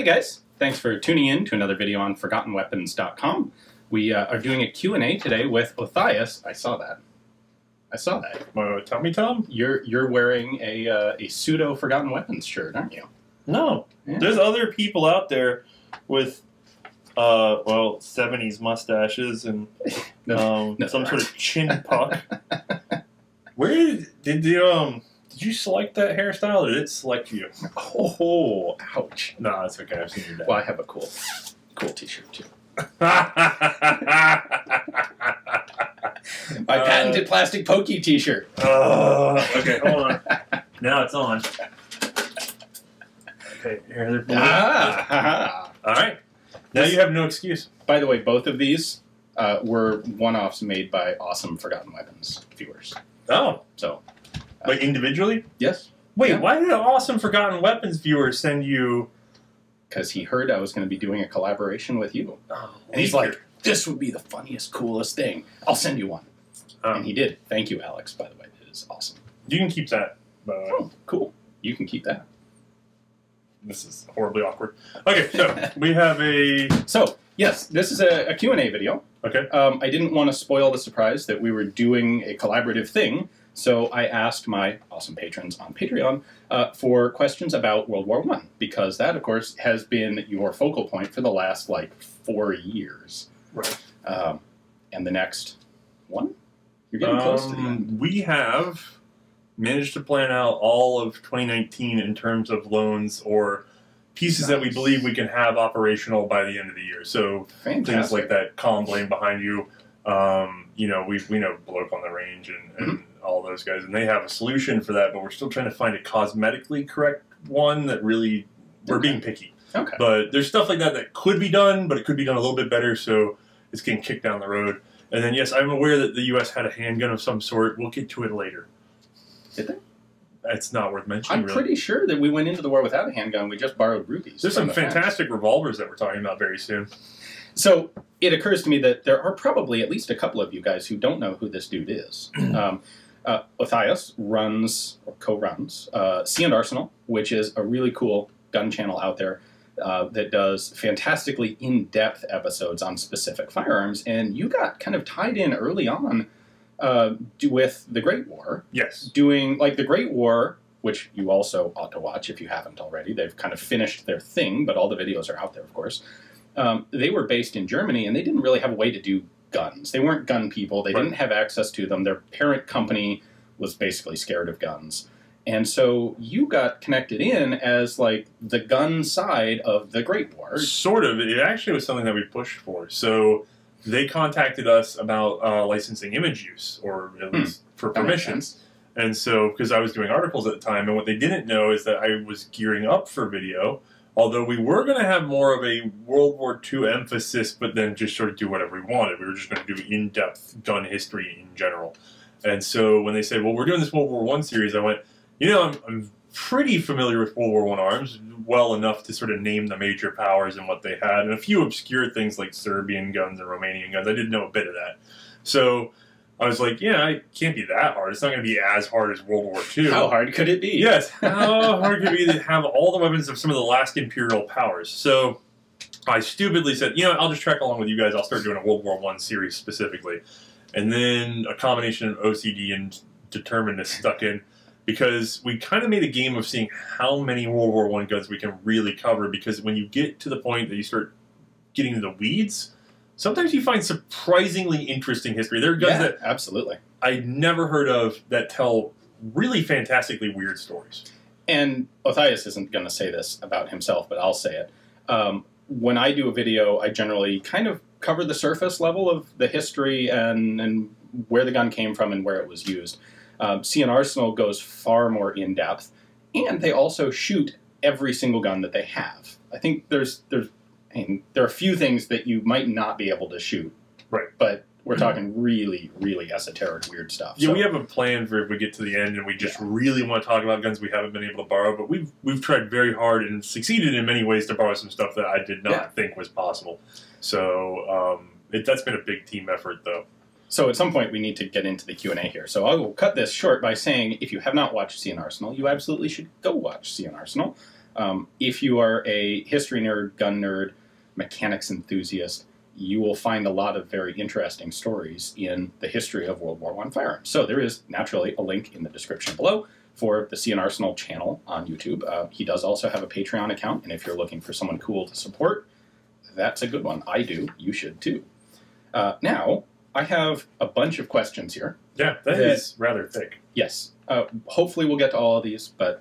Hey guys, thanks for tuning in to another video on ForgottenWeapons.com. We uh, are doing a Q&A today with Othais. I saw that. I saw that. Uh, tell me, Tom. You're you're wearing a uh, a pseudo Forgotten Weapons shirt, aren't you? No, Yeah. there's other people out there with, uh, well, '70s mustaches and um, no, some sort of chin puck. Where did, did you um did you select that hairstyle, or did it select you? Oh, ouch. No, it's okay. I've seen your dad. Well, I have a cool, cool T-shirt too. uh, My patented plastic pokey T-shirt. okay, hold on. Now it's on. Okay, here they're blue. Ah, ha, ha. All right. Now you have no excuse. By the way, both of these uh, were one-offs made by awesome Forgotten Weapons viewers. Oh, So, like individually? yes, Wait, Yeah. why did an awesome Forgotten Weapons viewer send you? because he heard I was going to be doing a collaboration with you. Oh, And he's like, this would be the funniest, coolest thing. I'll send you one. Oh. And he did. Thank you, Alex, by the way. It is awesome. you can keep that. Oh, cool. You can keep that. This is horribly awkward. Okay, so we have a. So, yes, this is a, a Q&A video. Okay. Um, I didn't want to spoil the surprise that we were doing a collaborative thing, so I asked my awesome patrons on Patreon uh, for questions about World War One, because that, of course, has been your focal point for the last, like, four years. Right. Um, and the next one? You're getting close to the end. Um, we have managed to plan out all of 2019 in terms of loans or pieces that we believe we can have operational by the end of the year. So Fantastic. things like that column blame behind you. Um, you know, we we know Bloke on the range and, and Mm-hmm. All those guys, and they have a solution for that. But we're still trying to find a cosmetically correct one that really we're Okay. being picky. Okay. But there's stuff like that that could be done, but it could be done a little bit better. So it's getting kicked down the road. And then yes, I'm aware that the U.S. had a handgun of some sort. We'll get to it later. Did they? It's not worth mentioning. I'm really. pretty sure that we went into the war without a handgun. We just borrowed rubies. There's some the fantastic revolvers that we're talking about very soon. So it occurs to me that there are probably at least a couple of you guys who don't know who this dude is. um, uh, Othais runs or co-runs uh, C&Rsenal, which is a really cool gun channel out there uh, that does fantastically in-depth episodes on specific firearms. And you got kind of tied in early on uh, with the Great War, Yes. doing like the Great War, which you also ought to watch if you haven't already. They've kind of finished their thing, but all the videos are out there, of course. Um, they were based in Germany, and they didn't really have a way to do guns. They weren't gun people. They Right. didn't have access to them. Their parent company was basically scared of guns. And so you got connected in as like the gun side of the Great War. Sort of. It actually was something that we pushed for. So they contacted us about uh, licensing image use, or at Hmm. least for That makes permission. sense. And so, because I was doing articles at the time, and what they didn't know is that I was gearing up for video. Although we were going to have more of a World War II emphasis, but then just sort of do whatever we wanted. We were just going to do in-depth gun history in general. And so when they said, "Well, we're doing this World War One series," I went, "You know, I'm, I'm pretty familiar with World War One arms, well enough to sort of name the major powers and what they had, and a few obscure things like Serbian guns and Romanian guns. I didn't know a bit of that. So I was like, yeah, it can't be that hard. It's not going to be as hard as World War II. How hard could it be? Yes. How hard could it be to have all the weapons of some of the last imperial powers? So I stupidly said, you know, I'll just track along with you guys. I'll start doing a World War One series specifically, and then a combination of OCD and determinedness stuck in because we kind of made a game of seeing how many World War One guns we can really cover. Because when you get to the point that you start getting into the weeds, sometimes you find surprisingly interesting history. There are guns Yeah, that absolutely. I never heard of that tell really fantastically weird stories. and Othais isn't going to say this about himself, but I'll say it. Um, when I do a video, I generally kind of cover the surface level of the history and, and where the gun came from and where it was used. Um, and Arsenal goes far more in depth, and they also shoot every single gun that they have. I think there's there's Mean, there are a few things that you might not be able to shoot, Right. But we're talking really, really esoteric, weird stuff. Yeah, So- we have a plan for if we get to the end and we just really want to talk about guns we haven't been able to borrow, but we've we've tried very hard and succeeded in many ways to borrow some stuff that I did not Yeah. think was possible. So um, it, that's been a big team effort, though. So at some point we need to get into the Q&A here. So I will cut this short by saying if you have not watched C&Rsenal, you absolutely should go watch C&Rsenal. Um, if you are a history nerd, gun nerd, mechanics enthusiast, you will find a lot of very interesting stories in the history of World War I firearms. So there is naturally a link in the description below for the C&Rsenal channel on YouTube. Uh, he does also have a Patreon account, and if you're looking for someone cool to support, that's a good one. I do. You should too. Uh, now, I have a bunch of questions here. Yeah, that That- is rather thick. Yes. Uh, hopefully, we'll get to all of these, but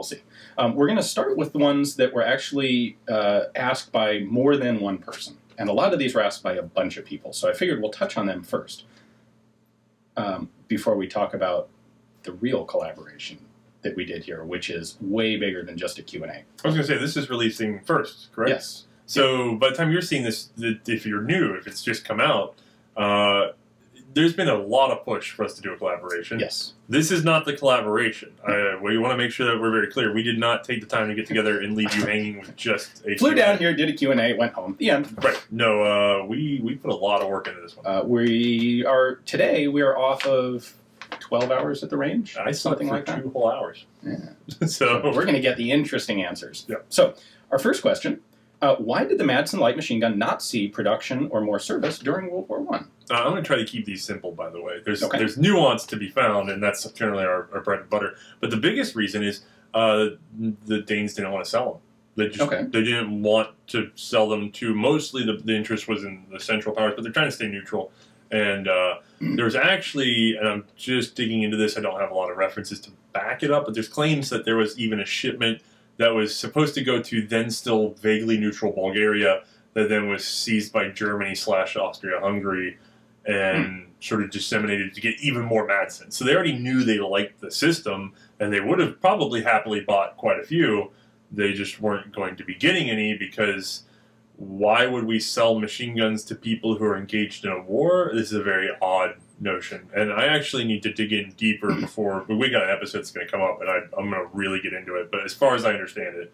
we'll see. Um, we're going to start with the ones that were actually uh, asked by more than one person. And a lot of these were asked by a bunch of people. So I figured we'll touch on them first um, before we talk about the real collaboration that we did here, which is way bigger than just a Q&A. I was going to say, this is releasing first, correct? Yes. So by the time you're seeing this, if you're new, if it's just come out, uh, there's been a lot of push for us to do a collaboration. Yes. This is not the collaboration. Uh, we want to make sure that we're very clear. We did not take the time to get together and leave you hanging with just a Flew Q&A. down here, did a Q&A, went home. The end. Right. No, uh, we we put a lot of work into this one. Uh, we are, today, we are off of 12 hours at the range. I something like that. two whole hours. Yeah. so we're going to get the interesting answers. Yep. So, our first question uh, Why did the Madsen light machine gun not see production or more service during World War One? Uh, I'm going to try to keep these simple, by the way. There's Okay. there's nuance to be found, and that's generally our, our bread and butter. But the biggest reason is uh, the Danes didn't want to sell them. They just Okay. they didn't want to sell them to. Mostly the, the interest was in the Central Powers, but they're trying to stay neutral. And uh, there was actually, and I'm just digging into this. I don't have a lot of references to back it up, but there's claims that there was even a shipment that was supposed to go to then still vaguely neutral Bulgaria that then was seized by Germany slash Austria Hungary and hmm. sort of disseminated to get even more Madsen. So they already knew they liked the system and they would have probably happily bought quite a few. They just weren't going to be getting any because why would we sell machine guns to people who are engaged in a war? This is a very odd notion. And I actually need to dig in deeper before but we got an episode that's going to come up and I, I'm going to really get into it. But as far as I understand it,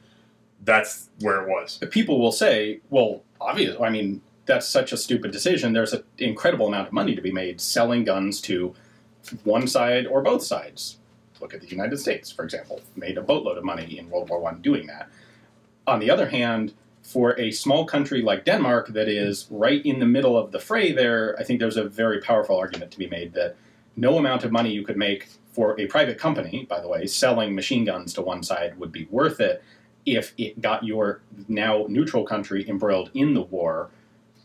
that's where it was. People will say, well, obviously, I mean, that's such a stupid decision. There's an incredible amount of money to be made selling guns to one side or both sides. Look at the United States, for example, made a boatload of money in World War One doing that. On the other hand, for a small country like Denmark that is right in the middle of the fray there, I think there's a very powerful argument to be made that no amount of money you could make for a private company, by the way, selling machine guns to one side would be worth it if it got your now neutral country embroiled in the war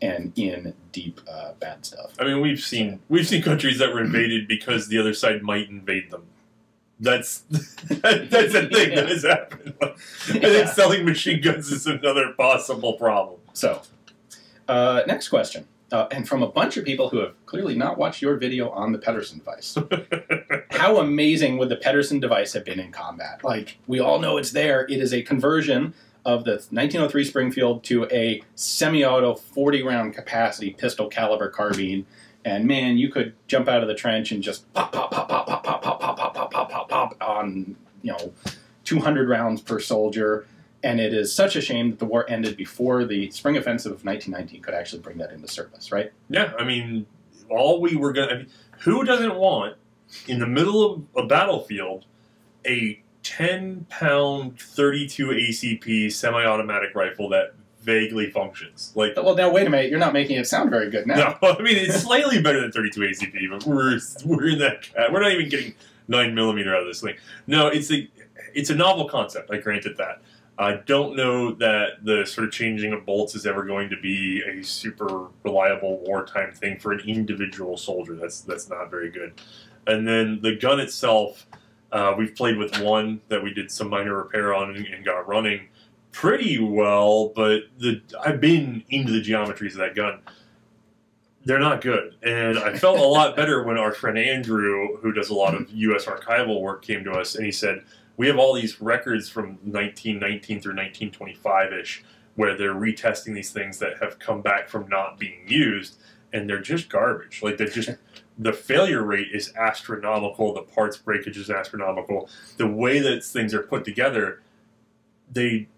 and in deep uh, bad stuff. I mean, we've seen we've seen countries that were invaded because the other side might invade them. That's that's a thing that has happened. I think Yeah. selling machine guns is another possible problem. So, uh, next question. Uh, and from a bunch of people who have clearly not watched your video on the Pedersen device. How amazing would the Pedersen device have been in combat? Like, we all know it's there. It is a conversion of the 1903 Springfield to a semi-auto 40-round capacity pistol caliber carbine. And man, you could jump out of the trench and just pop, pop, pop, pop, pop, pop, pop, pop, pop, pop, pop, pop, pop on, you know, 200 rounds per soldier. And it is such a shame that the war ended before the spring offensive of 1919 could actually bring that into service, right? Yeah, I mean, all we were gonna. I mean, who doesn't want in the middle of a battlefield a ten pound thirty two ACP semi automatic rifle that vaguely functions? Like, Well, now wait a minute. You're not making it sound very good now. no, I mean it's slightly better than thirty two ACP, but we're we're in that. We're not even getting nine millimeter out of this thing. No, it's a it's a novel concept. I granted that. I don't know that the sort of changing of bolts is ever going to be a super reliable wartime thing for an individual soldier. That's that's not very good. And then the gun itself, uh, we've played with one that we did some minor repair on and, and got running pretty well. But the I've been into the geometries of that gun. They're not good, and I felt a lot better when our friend Andrew, who does a lot of U.S. archival work, came to us and he said, we have all these records from 1919 through 1925 ish where they're retesting these things that have come back from not being used and they're just garbage like they're just the failure rate is astronomical the parts breakage is astronomical the way that things are put together they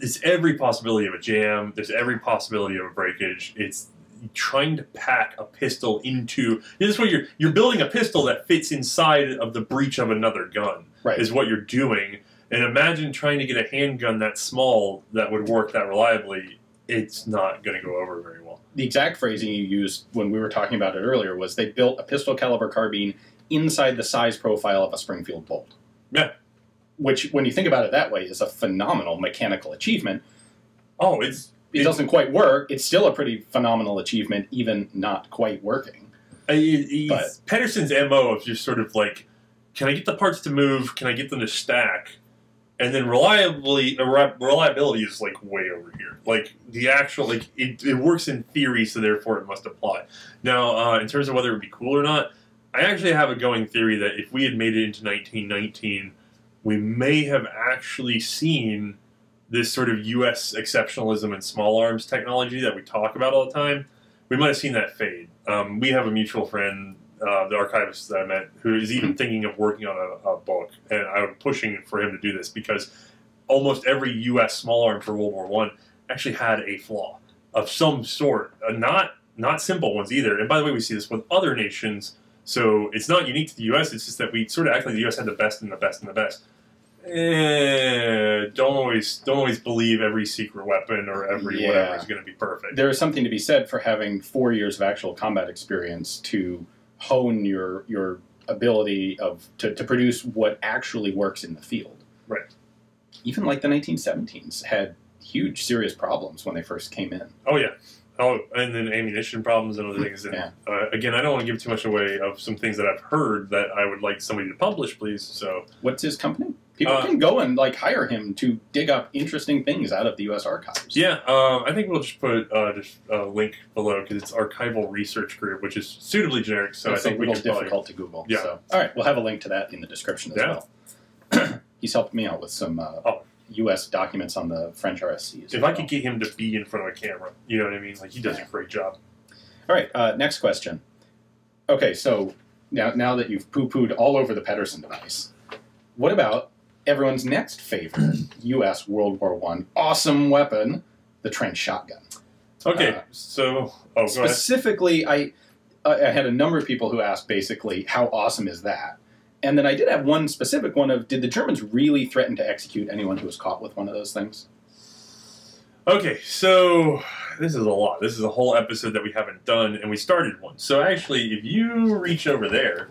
there's every possibility of a jam there's every possibility of a breakage it's trying to pack a pistol into this way you're you're building a pistol that fits inside of the breech of another gun Right. is what you're doing. And imagine trying to get a handgun that small that would work that reliably. It's not going to go over very well. The exact phrasing you used when we were talking about it earlier was they built a pistol caliber carbine inside the size profile of a Springfield Bolt. Yeah. Which, when you think about it that way, is a phenomenal mechanical achievement. Oh, it's It, It- doesn't quite work. It's still a pretty phenomenal achievement, even not quite working. I- But- Pedersen's mo of just sort of like, can I get the parts to move? Can I get them to stack? And then reliably, uh, reliability is like way over here. Like the actual, like it, it works in theory, so therefore it must apply. Now, uh, in terms of whether it would be cool or not, I actually have a going theory that if we had made it into 1919, we may have actually seen this sort of U.S. exceptionalism in small arms technology that we talk about all the time. We might have seen that fade. Um, we have a mutual friend, uh, the archivist that I met, who is even thinking of working on a, a book, and I'm pushing for him to do this because almost every U.S. small arm for World War One actually had a flaw of some sort, uh, not not simple ones either. And by the way, we see this with other nations. So it's not unique to the U.S. It's just that we sort of act like the U.S. had the best and the best and the best. Eh, don't always don't always believe every secret weapon or every Yeah. whatever is going to be perfect. There is something to be said for having four years of actual combat experience to hone your your ability of to, to produce what actually works in the field. Right. Even like the 1917s had huge serious problems when they first came in. Oh yeah. Oh, and then ammunition problems and other things. And, Yeah. uh, again, I don't want to give too much away of some things that I've heard that I would like somebody to publish, please. So What's his company? People Uh, can go and like hire him to dig up interesting things out of the U.S. archives. yeah, um, I think we'll just put uh, just a link below because it's Archival Research Group, which is suitably generic. So it's I think a we little probably- difficult to Google. Yeah. So, all right, we'll have a link to that in the description as Yeah. well. He's helped me out with some uh, Oh. U.S. documents on the French RSCs. If I could get him to be in front of a camera, you know what I mean? Like he does a great job. All right, uh, next question. Okay, so now now that you've poo-pooed all over the Pedersen device, what about everyone's next favorite U.S. World War One awesome weapon, the trench shotgun? Okay, Uh, so oh, go. Specifically, I I I had a number of people who asked basically how awesome is that, and then I did have one specific one of did the Germans really threaten to execute anyone who was caught with one of those things? Okay, so this is a lot. This is a whole episode that we haven't done, and we started one. So actually, if you reach over there,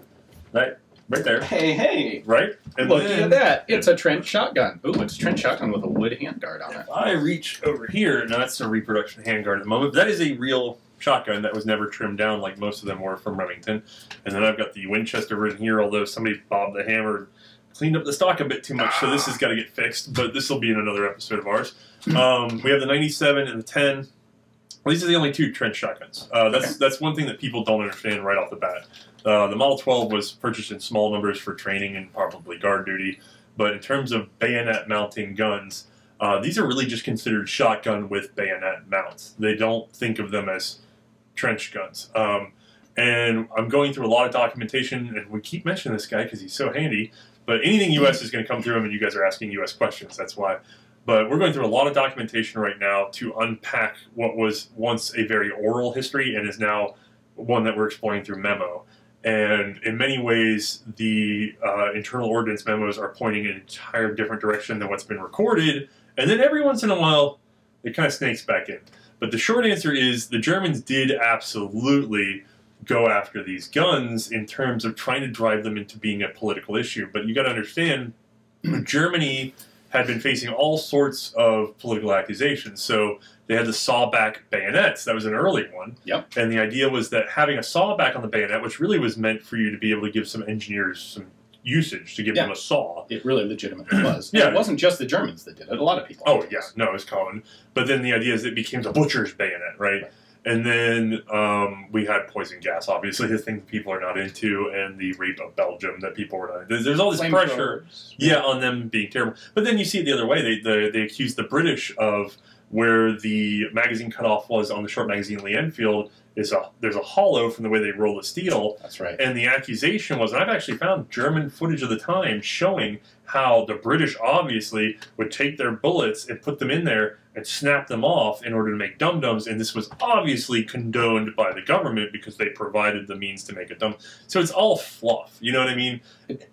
right, right there, Hey, hey! right, and Look then at that! It's a trench shotgun. Ooh, it's a trench shotgun with a wood handguard on it. I reach over here, now that's a reproduction handguard at the moment. But that is a real shotgun that was never trimmed down like most of them were from Remington. And then I've got the Winchester written here, although somebody bobbed the hammer, cleaned up the stock a bit too much, so this has got to get fixed. But this will be in another episode of ours. Um, we have the 97 and the 10. Well, these are the only two trench shotguns. Uh, that's Okay. that's one thing that people don't understand right off the bat. Uh, the Model 12 was purchased in small numbers for training and probably guard duty, but in terms of bayonet mounting guns, uh, these are really just considered shotgun with bayonet mounts. They don't think of them as trench guns. Um, and I'm going through a lot of documentation, and we keep mentioning this guy because he's so handy. But anything U.S. is going to come through him, and you guys are asking U.S. questions. That's why. But we're going through a lot of documentation right now to unpack what was once a very oral history and is now one that we're exploring through memo. And in many ways, the uh, internal ordinance memos are pointing in an entire different direction than what's been recorded. And then every once in a while, it kind of snakes back in. But the short answer is the Germans did absolutely go after these guns in terms of trying to drive them into being a political issue. But you got to understand, Germany had been facing all sorts of political accusations. So they had the sawback bayonets. That was an early one. Yep. And the idea was that having a sawback on the bayonet, which really was meant for you to be able to give some engineers some usage to give Yeah. them a saw. It really legitimately was. Yeah. And it wasn't just the Germans that did it. A lot of people. Oh yeah, no, it was common. But then the idea is it became the butcher's bayonet, right? Right. And then um, we had poison gas, obviously, the thing people are not into, and the rape of Belgium that people were not. There's, there's all this pressure, Flamethrowers. yeah, on them being terrible. But then you see it the other way. They they, they accused the British of where the magazine cutoff was on the short magazine Lee Enfield is a there's a hollow from the way they roll the steel, That's right. and the accusation was, and I've actually found German footage of the time showing how the British obviously would take their bullets and put them in there and snap them off in order to make dum dums. And this was obviously condoned by the government because they provided the means to make a dum. So it's all fluff. You know what I mean?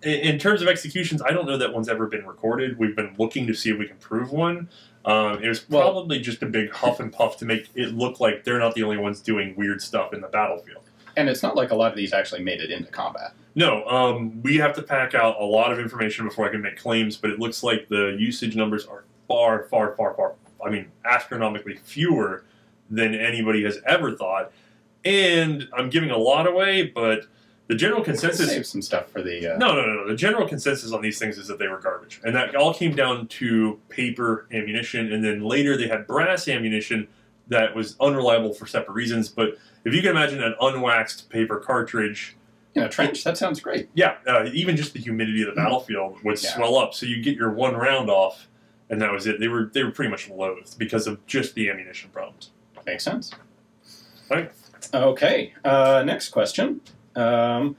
In, terms of executions, I don't know that one's ever been recorded. We've been looking to see if we can prove one. Um, it was probably just a big huff and puff to make it look like they're not the only ones doing weird stuff in the battlefield. And it's not like a lot of these actually made it into combat. No, um, we have to pack out a lot of information before I can make claims, but it looks like the usage numbers are far, far, far, far, I mean, astronomically fewer than anybody has ever thought. And I'm giving a lot away, but the general consensus. Save some stuff for the. Uh, No, no, no, no. The general consensus on these things is that they were garbage. And that all came down to paper ammunition, and then later they had brass ammunition that was unreliable for separate reasons. But if you can imagine an unwaxed paper cartridge You know, trench. That sounds great. yeah, uh, even just the humidity of the battlefield would Yeah. swell up, so you get your one round off, and that was it. They were they were pretty much loathed because of just the ammunition problems. Makes sense. Right. Okay. Uh, next question. Um,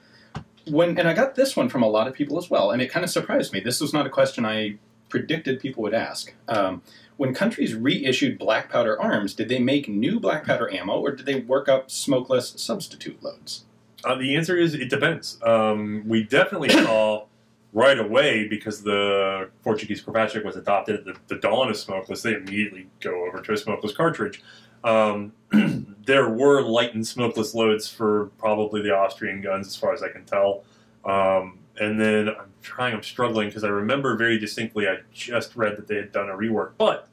when and I got this one from a lot of people as well, and it kind of surprised me. This was not a question I predicted people would ask. Um, when countries reissued black powder arms, did they make new black powder ammo, or did they work up smokeless substitute loads? Uh, the answer is it depends. Um, we definitely saw right away because the Portuguese Kropatschek was adopted at the, the dawn of smokeless. They immediately go over to a smokeless cartridge. Um, there were light and smokeless loads for probably the Austrian guns, as far as I can tell. Um, and then I'm trying, I'm struggling because I remember very distinctly I just read that they had done a rework. But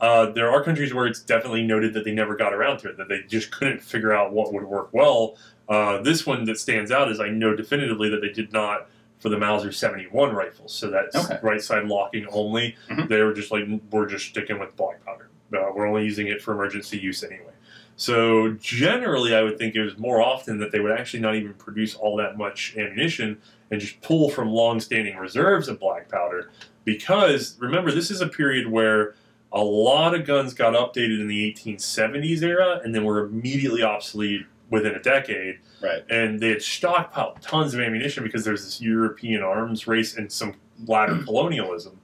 uh, there are countries where it's definitely noted that they never got around to it, that they just couldn't figure out what would work well. Uh, this one that stands out is I know definitively that they did not for the Mauser 71 rifles. So that's Okay. right side locking only. Mhm. They were just like, we're just sticking with black powder. Uh, we're only using it for emergency use anyway. So generally, I would think it was more often that they would actually not even produce all that much ammunition and just pull from long-standing reserves of black powder. Because remember, this is a period where a lot of guns got updated in the 1870s era and then were immediately obsolete within a decade. Right. And they had stockpiled tons of ammunition because there's this European arms race and some latter colonialism.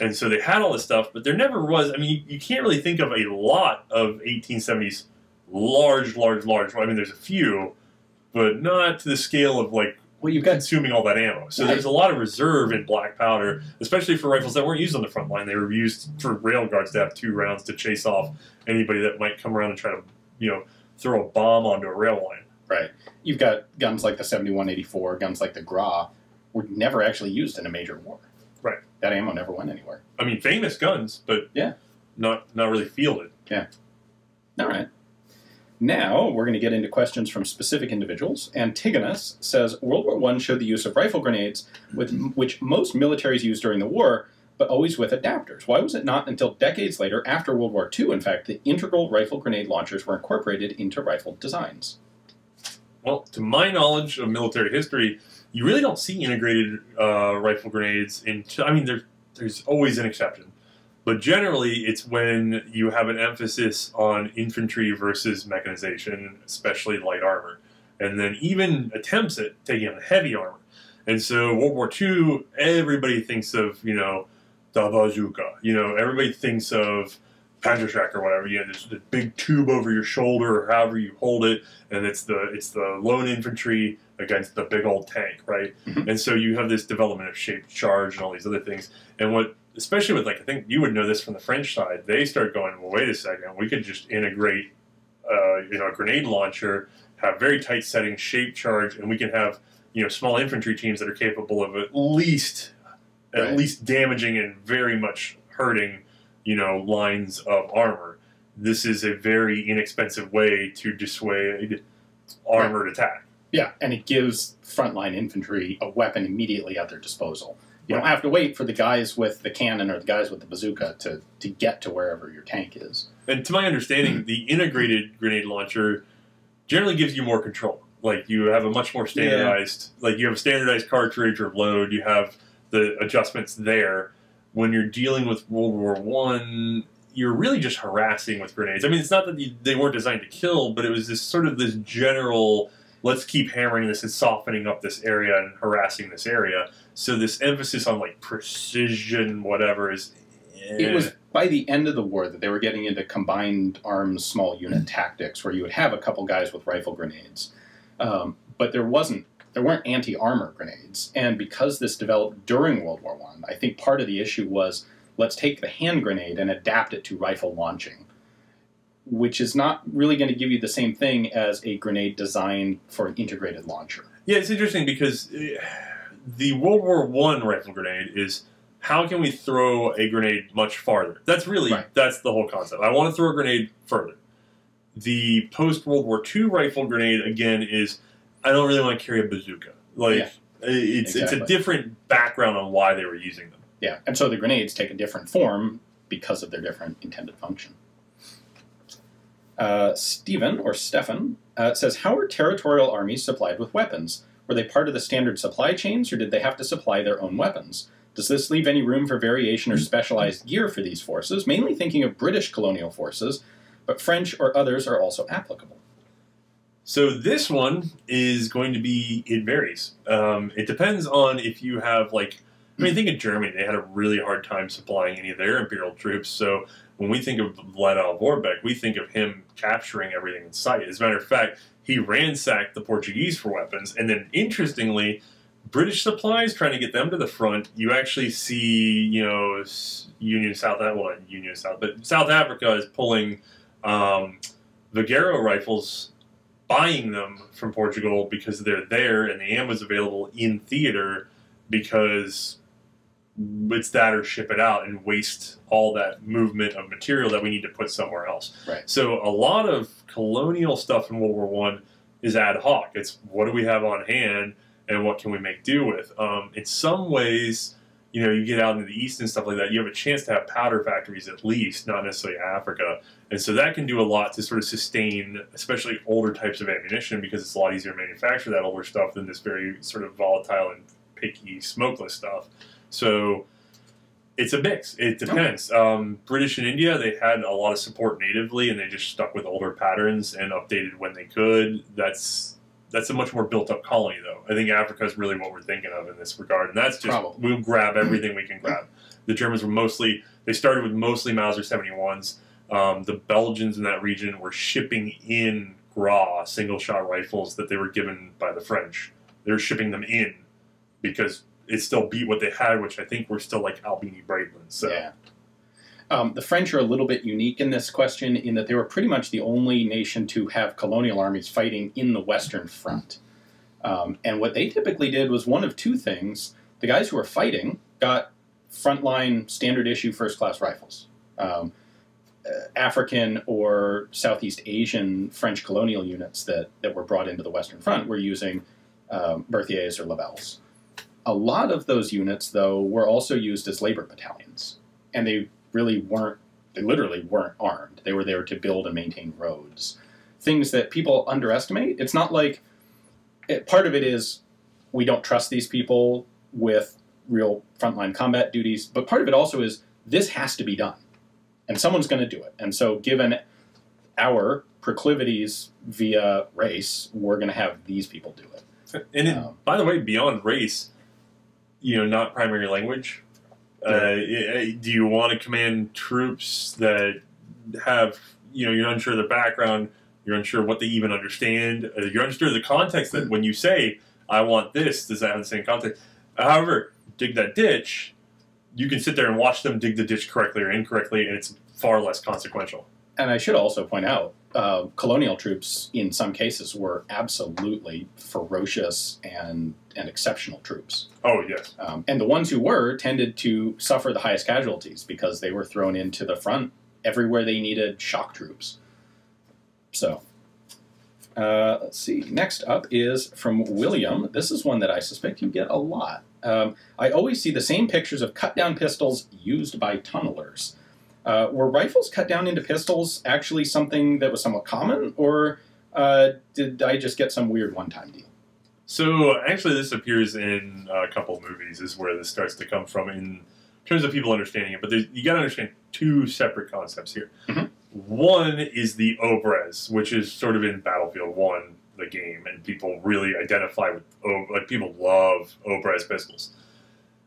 And so they had all this stuff, but there never was. I mean, you, you can't really think of a lot of 1870s large, large, large. I mean, there's a few, but not to the scale of like Well, you've got consuming all that ammo. So there's a lot of reserve in black powder, especially for rifles that weren't used on the front line. They were used for rail guards to have two rounds to chase off anybody that might come around and try to, you know, throw a bomb onto a rail line. right. You've got guns like the 7184, guns like the Gras, were never actually used in a major war. Right. That ammo never went anywhere. I mean, famous guns, but Yeah. not not really fielded. Yeah. All right. Now we're going to get into questions from specific individuals. Antigonus says World War I showed the use of rifle grenades, with, which most militaries used during the war, but always with adapters. Why was it not until decades later, after World War II, in fact, that integral rifle grenade launchers were incorporated into rifle designs? Well, to my knowledge of military history, you really don't see integrated uh, rifle grenades. In I mean, there's there's always an exception, but generally it's when you have an emphasis on infantry versus mechanization, especially light armor, and then even attempts at taking on heavy armor. And so World War II, everybody thinks of you know the bazooka. You know, everybody thinks of Panzerschreck or whatever. You know, this, this big tube over your shoulder, or however you hold it, and it's the it's the lone infantry against the big old tank, right? Mhm. And so you have this development of shaped charge and all these other things. And what, especially with like, I think you would know this from the French side, they start going, well, wait a second, we could just integrate, uh, you know, a grenade launcher, have very tight setting, shaped charge, and we can have, you know, small infantry teams that are capable of at least, at Right. least damaging and very much hurting, you know, lines of armor. This is a very inexpensive way to dissuade armored attack. Yeah, and it gives frontline infantry a weapon immediately at their disposal. You don't have to wait for the guys with the cannon or the guys with the bazooka to, to get to wherever your tank is. And to my understanding, hmm. the integrated grenade launcher generally gives you more control. Like you have a much more standardized, like you have a standardized cartridge or load. You have the adjustments there. When you're dealing with World War One, you're really just harassing with grenades. I mean, it's not that they weren't designed to kill, but it was this sort of this general. Let's keep hammering this and softening up this area and harassing this area. So this emphasis on like precision, whatever, is it was by the end of the war that they were getting into combined arms small unit tactics, where you would have a couple guys with rifle grenades, um, but there wasn't there weren't anti armor grenades, and because this developed during World War One, I, I think part of the issue was let's take the hand grenade and adapt it to rifle launching, which is not really going to give you the same thing as a grenade designed for an integrated launcher. Yeah, it's interesting because uh, the World War One rifle grenade is how can we throw a grenade much farther? That's really Right. that's the whole concept. I want to throw a grenade further. The post World War II rifle grenade again is I don't really want to carry a bazooka. Like Yeah. it's it's a different background on why they were using them. Yeah, and so the grenades take a different form because of their different intended function. Uh, Stephen, or Stefan, uh, says, How are territorial armies supplied with weapons? Were they part of the standard supply chains, or did they have to supply their own weapons? Does this leave any room for variation or specialized gear for these forces, mainly thinking of British colonial forces, but French or others are also applicable? So this one is going to be it varies. Um, it depends on if you have like I mean think of Germany. They had a really hard time supplying any of their imperial troops. So when we think of von Lettow-Vorbeck, we think of him capturing everything in sight. As a matter of fact, he ransacked the Portuguese for weapons, and then interestingly, British supplies trying to get them to the front. You actually see, you know, Union South, well, not Union South, but South Africa is pulling um, Vergueiro rifles buying them from Portugal because they're there and the ammo's available in theater because it's that or ship it out and waste all that movement of material that we need to put somewhere else. Right. So a lot of colonial stuff in World War One is ad hoc. It's what do we have on hand and what can we make do with. Um, in some ways, you know, you get out into the east and stuff like that, you have a chance to have powder factories at least, not necessarily Africa. And so that can do a lot to sort of sustain, especially older types of ammunition, because it's a lot easier to manufacture that older stuff than this very sort of volatile and picky, smokeless stuff. So it's a mix. It depends. Um, British in India, they had a lot of support natively, and they just stuck with older patterns and updated when they could. That's that's a much more built up colony, though. I think Africa is really what we're thinking of in this regard, and that's just Probably. we'll grab everything we can grab. The Germans were mostly they started with mostly Mauser seventy ones. Um, the Belgians in that region were shipping in Gras single shot rifles that they were given by the French. They were shipping them in because it still beat what they had, which I think were still like Albini Braendlins. So Yeah. Um, the French are a little bit unique in this question in that they were pretty much the only nation to have colonial armies fighting in the Western Front. Um, and what they typically did was one of two things. The guys who were fighting got frontline standard issue first class rifles. Um, African or Southeast Asian French colonial units that, that were brought into the Western Front were using um, Berthier's or Lebels. A lot of those units, though, were also used as labor battalions, and they really weren't, they literally weren't armed. They were there to build and maintain roads. Things that people underestimate. It's not like, it, part of it is we don't trust these people with real frontline combat duties, but part of it also is this has to be done, and someone's going to do it. And so, given our proclivities via race, we're going to have these people do it. And it, Um, by the way, beyond race, you know, not primary language. Uh, do you want to command troops that have, you know, you're unsure of their background, you're unsure what they even understand, uh, you're unsure of the context that when you say, I want this, does that have the same context? However, dig that ditch, you can sit there and watch them dig the ditch correctly or incorrectly, and it's far less consequential. And I should also point out, uh, colonial troops in some cases were absolutely ferocious and, and exceptional troops. Oh, yes. Um, and the ones who were tended to suffer the highest casualties because they were thrown into the front everywhere they needed shock troops. So, uh, let's see. Next up is from William. This is one that I suspect you get a lot. Um, I always see the same pictures of cut down pistols used by tunnelers. Uh, were rifles cut down into pistols actually something that was somewhat common, or uh, did I just get some weird one time deal? So actually, this appears in a couple movies. Is where this starts to come from in terms of people understanding it. But you got to understand two separate concepts here. Mhm. One is the Obrez, which is sort of in Battlefield One, the game, and people really identify with. Like people love Obrez pistols.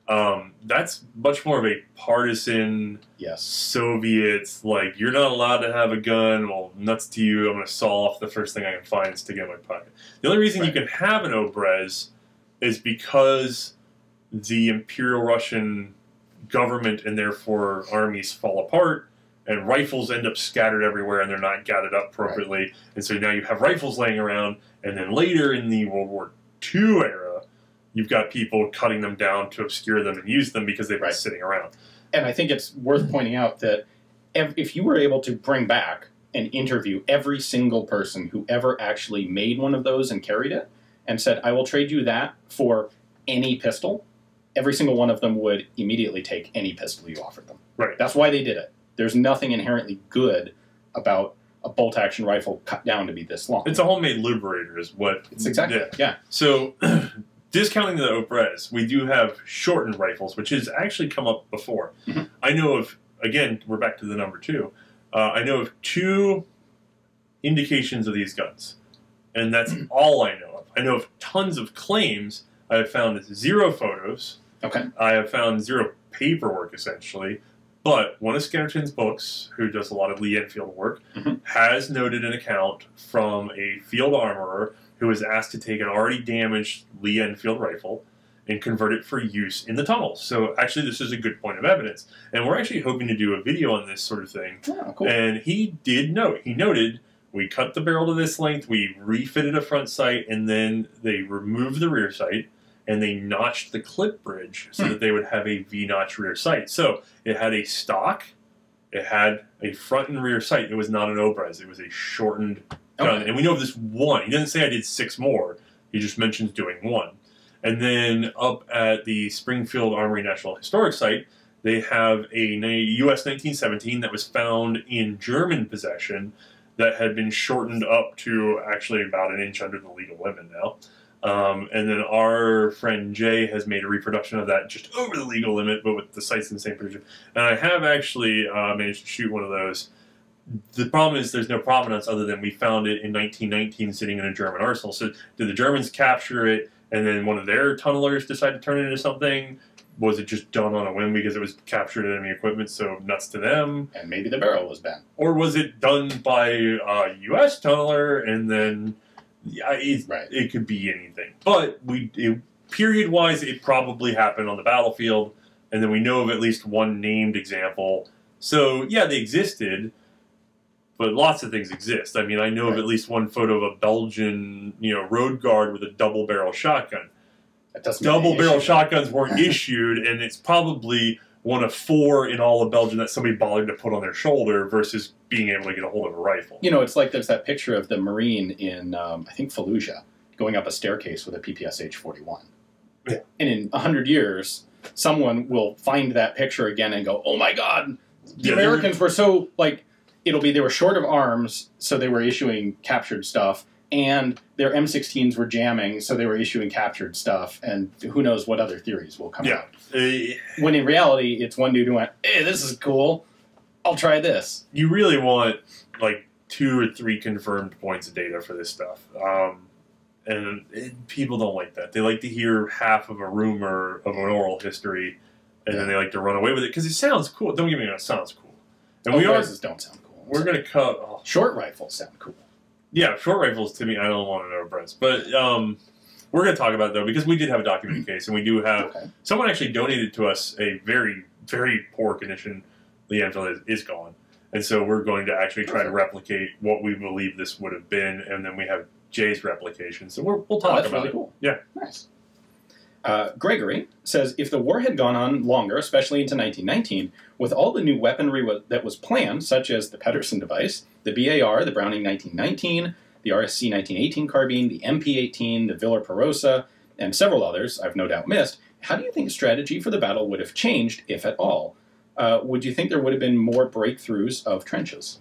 Um, that's much more of a partisan Yes. Soviet, like, you're not allowed to have a gun. Well, nuts to you. I'm going to saw off the first thing I can find and stick it in my pocket. The only reason you can have an Obrez is because the Imperial Russian government and therefore armies fall apart and rifles end up scattered everywhere and they're not gathered up appropriately. And so now you have rifles laying around. And then later in the World War II era, you've got people cutting them down to obscure them and use them because they've been sitting around. And I think it's worth pointing out that if you were able to bring back and interview every single person who ever actually made one of those and carried it and said, I will trade you that for any pistol, every single one of them would immediately take any pistol you offered them. Right. That's why they did it. There's nothing inherently good about a bolt action rifle cut down to be this long. It's a homemade liberator, is what. It's exactly, Yeah. yeah. So, discounting the Obrez, we do have shortened rifles, which has actually come up before. Mhm. I know of, again, we're back to the number two. Uh, I know of two indications of these guns, and that's all I know of. I know of tons of claims. I have found zero photos. Okay. I have found zero paperwork, essentially. But one of Skennerton's books, who does a lot of Lee Enfield work, Mhm. has noted an account from a field armorer who was asked to take an already damaged Lee Enfield rifle and convert it for use in the tunnels. So actually, this is a good point of evidence. And we're actually hoping to do a video on this sort of thing. Oh, cool. And he did note, he noted, we cut the barrel to this length, we refitted a front sight, and then they removed the rear sight and they notched the clip bridge so Hmm. that they would have a V-notch rear sight. So it had a stock, it had a front and rear sight. It was not an Obrez, it was a shortened gun. Okay. And we know of this one. He doesn't say I did six more. He just mentions doing one. And then up at the Springfield Armory National Historic Site, they have a US 1917 that was found in German possession that had been shortened up to actually about an inch under the legal limit now. Um, and then our friend Jay has made a reproduction of that just over the legal limit, but with the sights in the same position. And I have actually uh, managed to shoot one of those. The problem is there's no provenance other than we found it in 1919 sitting in a German arsenal. So did the Germans capture it and then one of their tunnelers decide to turn it into something? Was it just done on a whim because it was captured in enemy equipment, so nuts to them? and maybe the barrel was bent. Or was it done by a U.S. tunneler and then yeah, it, Right. it could be anything. But we it, period wise, it probably happened on the battlefield, and then we know of at least one named example. So yeah, they existed, but lots of things exist. I mean, I know of at least one photo of a Belgian, you know, road guard with a double barrel shotgun. That doesn't make Double barrel shotguns weren't issued, and it's probably one of four in all of Belgium that somebody bothered to put on their shoulder versus being able to get a hold of a rifle. You know, it's like there's that picture of the Marine in, um, I think, Fallujah, going up a staircase with a PPSH 41. Yeah. And in 100 years, someone will find that picture again and go, oh my God, the Yeah, they were- Americans were so, like, it'll be they were short of arms, so they were issuing captured stuff, and their M16s were jamming, so they were issuing captured stuff, and who knows what other theories will come Yeah. out. Uh, When in reality, it's one dude who went, hey, this is cool, I'll try this. you really want like two or three confirmed points of data for this stuff. Um, and it, people don't like that. They like to hear half of a rumor of an oral history, and then they like to run away with it because it sounds cool. Don't get me wrong, it sounds cool. And we are don't sound cool. we're gonna cut. Oh, Short rifles sound cool. Yeah, short rifles to me, I don't want to know breast, but um, we're gonna talk about it though because we did have a documented case, and we do have Okay. someone actually donated to us a very very poor condition. The Enfield is, is gone, and so we're going to actually try to replicate what we believe this would have been, and then we have Jay's replication. So we're, we'll Oh, talk that's about really it. cool. Yeah. Nice. Uh, Gregory says if the war had gone on longer, especially into 1919, with all the new weaponry that was planned, such as the Pedersen device, the BAR, the Browning 1919, the RSC 1918 carbine, the MP18, the Villar Perosa, and several others I've no doubt missed, how do you think strategy for the battle would have changed, if at all? Uh, would you think there would have been more breakthroughs of trenches?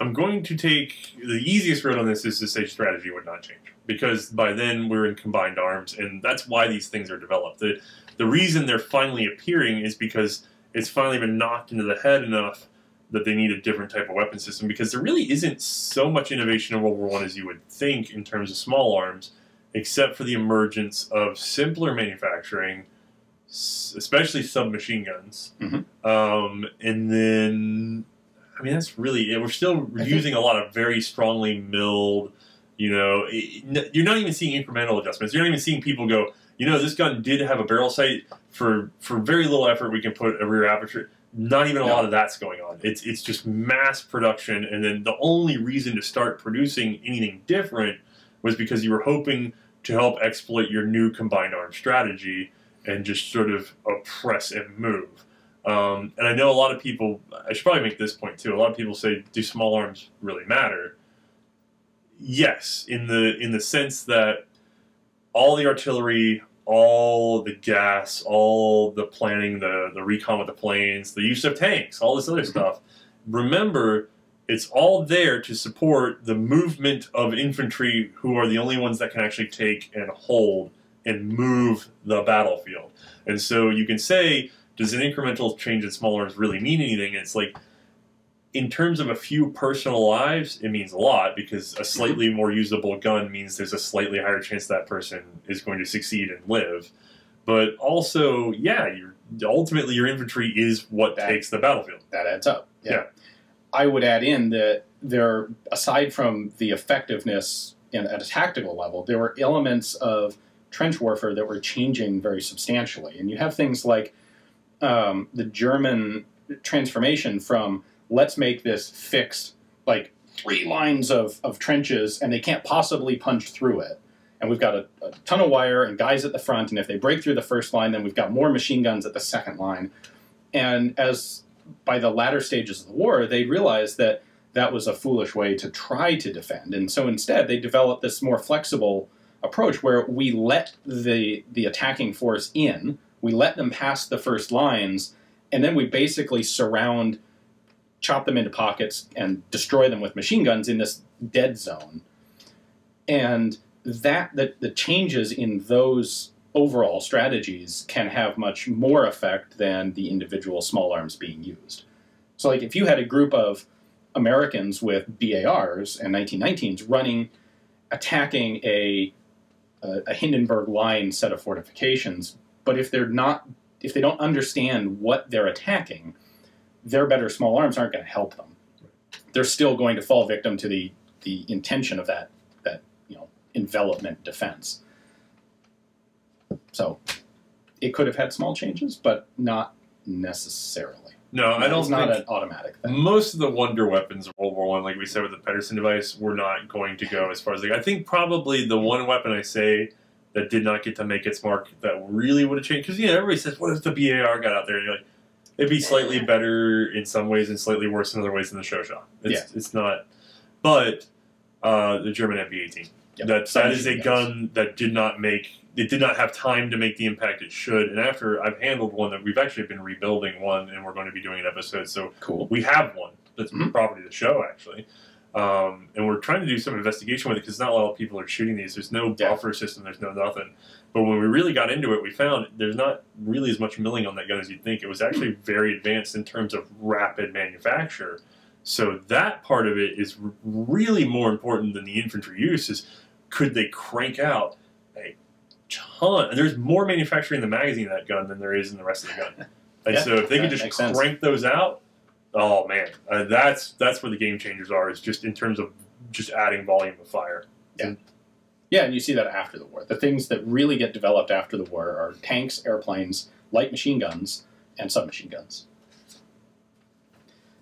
I'm going to take the easiest route on this is to say strategy would not change because by then we're in combined arms, and that's why these things are developed. The the reason they're finally appearing is because it's finally been knocked into the head enough that they need a different type of weapon system because there really isn't so much innovation in World War One as you would think in terms of small arms, except for the emergence of simpler manufacturing, especially submachine guns. Mhm. Um, and then, I mean, that's really it. We're still using a lot of very strongly milled. You know, it- you're not even seeing incremental adjustments. You're not even seeing people go. You know, this gun did have a barrel sight for for very little effort. We can put a rear aperture. Not even a No. lot of that's going on. It's it's just mass production, and then the only reason to start producing anything different was because you were hoping to help exploit your new combined arm strategy and just sort of oppress and move. Um, and I know a lot of people. I should probably make this point too. A lot of people say, "Do small arms really matter?" Yes, in the in the sense that all the artillery, all the gas, all the planning, the the recon with the planes, the use of tanks, all this other mm-hmm. stuff. Remember, it's all there to support the movement of infantry, who are the only ones that can actually take and hold and move the battlefield. And so you can say, does an incremental change in small arms really mean anything? And it's like, in terms of a few personal lives, it means a lot because a slightly more usable gun means there's a slightly higher chance that person is going to succeed and live. But also, yeah, you're, ultimately your infantry is what That- takes the battlefield. that adds up. Yeah. I would add in that there, aside from the effectiveness in, at a tactical level, there were elements of trench warfare that were changing very substantially. And you have things like um, the German transformation from let's make this fixed, like three lines of, of trenches, and they can't possibly punch through it. And we've got a, a ton of wire and guys at the front, and if they break through the first line, then we've got more machine guns at the second line. And as by the latter stages of the war, they realized that that was a foolish way to try to defend. And so instead, they developed this more flexible approach where we let the, the attacking force in, we let them pass the first lines, and then we basically surround, chop them into pockets, and destroy them with machine guns in this dead zone. And that the, the changes in those overall strategies can have much more effect than the individual small arms being used. So, like if you had a group of Americans with BARs and 1919s running, attacking a, a, a Hindenburg line set of fortifications, but if they're not, if they don't understand what they're attacking, their better small arms aren't going to help them. They're still going to fall victim to the the intention of that that you know envelopment defense. So it could have had small changes, but not necessarily. No, I don't It's not think an automatic thing. most of the wonder weapons of World War One, like we said with the Pedersen device, were not going to go as far as like I think probably the one weapon I say that did not get to make its mark that really would have changed because you know everybody says what if the BAR got out there and you're like it'd be slightly better in some ways and slightly worse in other ways than the Chauchat. It's it's not, but uh, the German MP18 Yep. that that is a gun that did not make it did not have time to make the impact it should. And after I've handled one that we've actually been rebuilding one, and we're going to be doing an episode. So Cool. we have one that's Mhm. property of the show actually, um, and we're trying to do some investigation with it because not a lot of people are shooting these. There's no Yeah. buffer system. There's no nothing. But when we really got into it, we found there's not really as much milling on that gun as you'd think. It was actually very advanced in terms of rapid manufacture. So that part of it is really more important than the infantry use. Is could they crank out a ton? And there's more manufacturing in the magazine of that gun than there is in the rest of the gun. And Yeah, so if they could just makes sense. crank those out, oh man, uh, that's that's where the game changers are. Is just in terms of just adding volume of fire. Yeah, and you see that after the war. The things that really get developed after the war are tanks, airplanes, light machine guns, and submachine guns.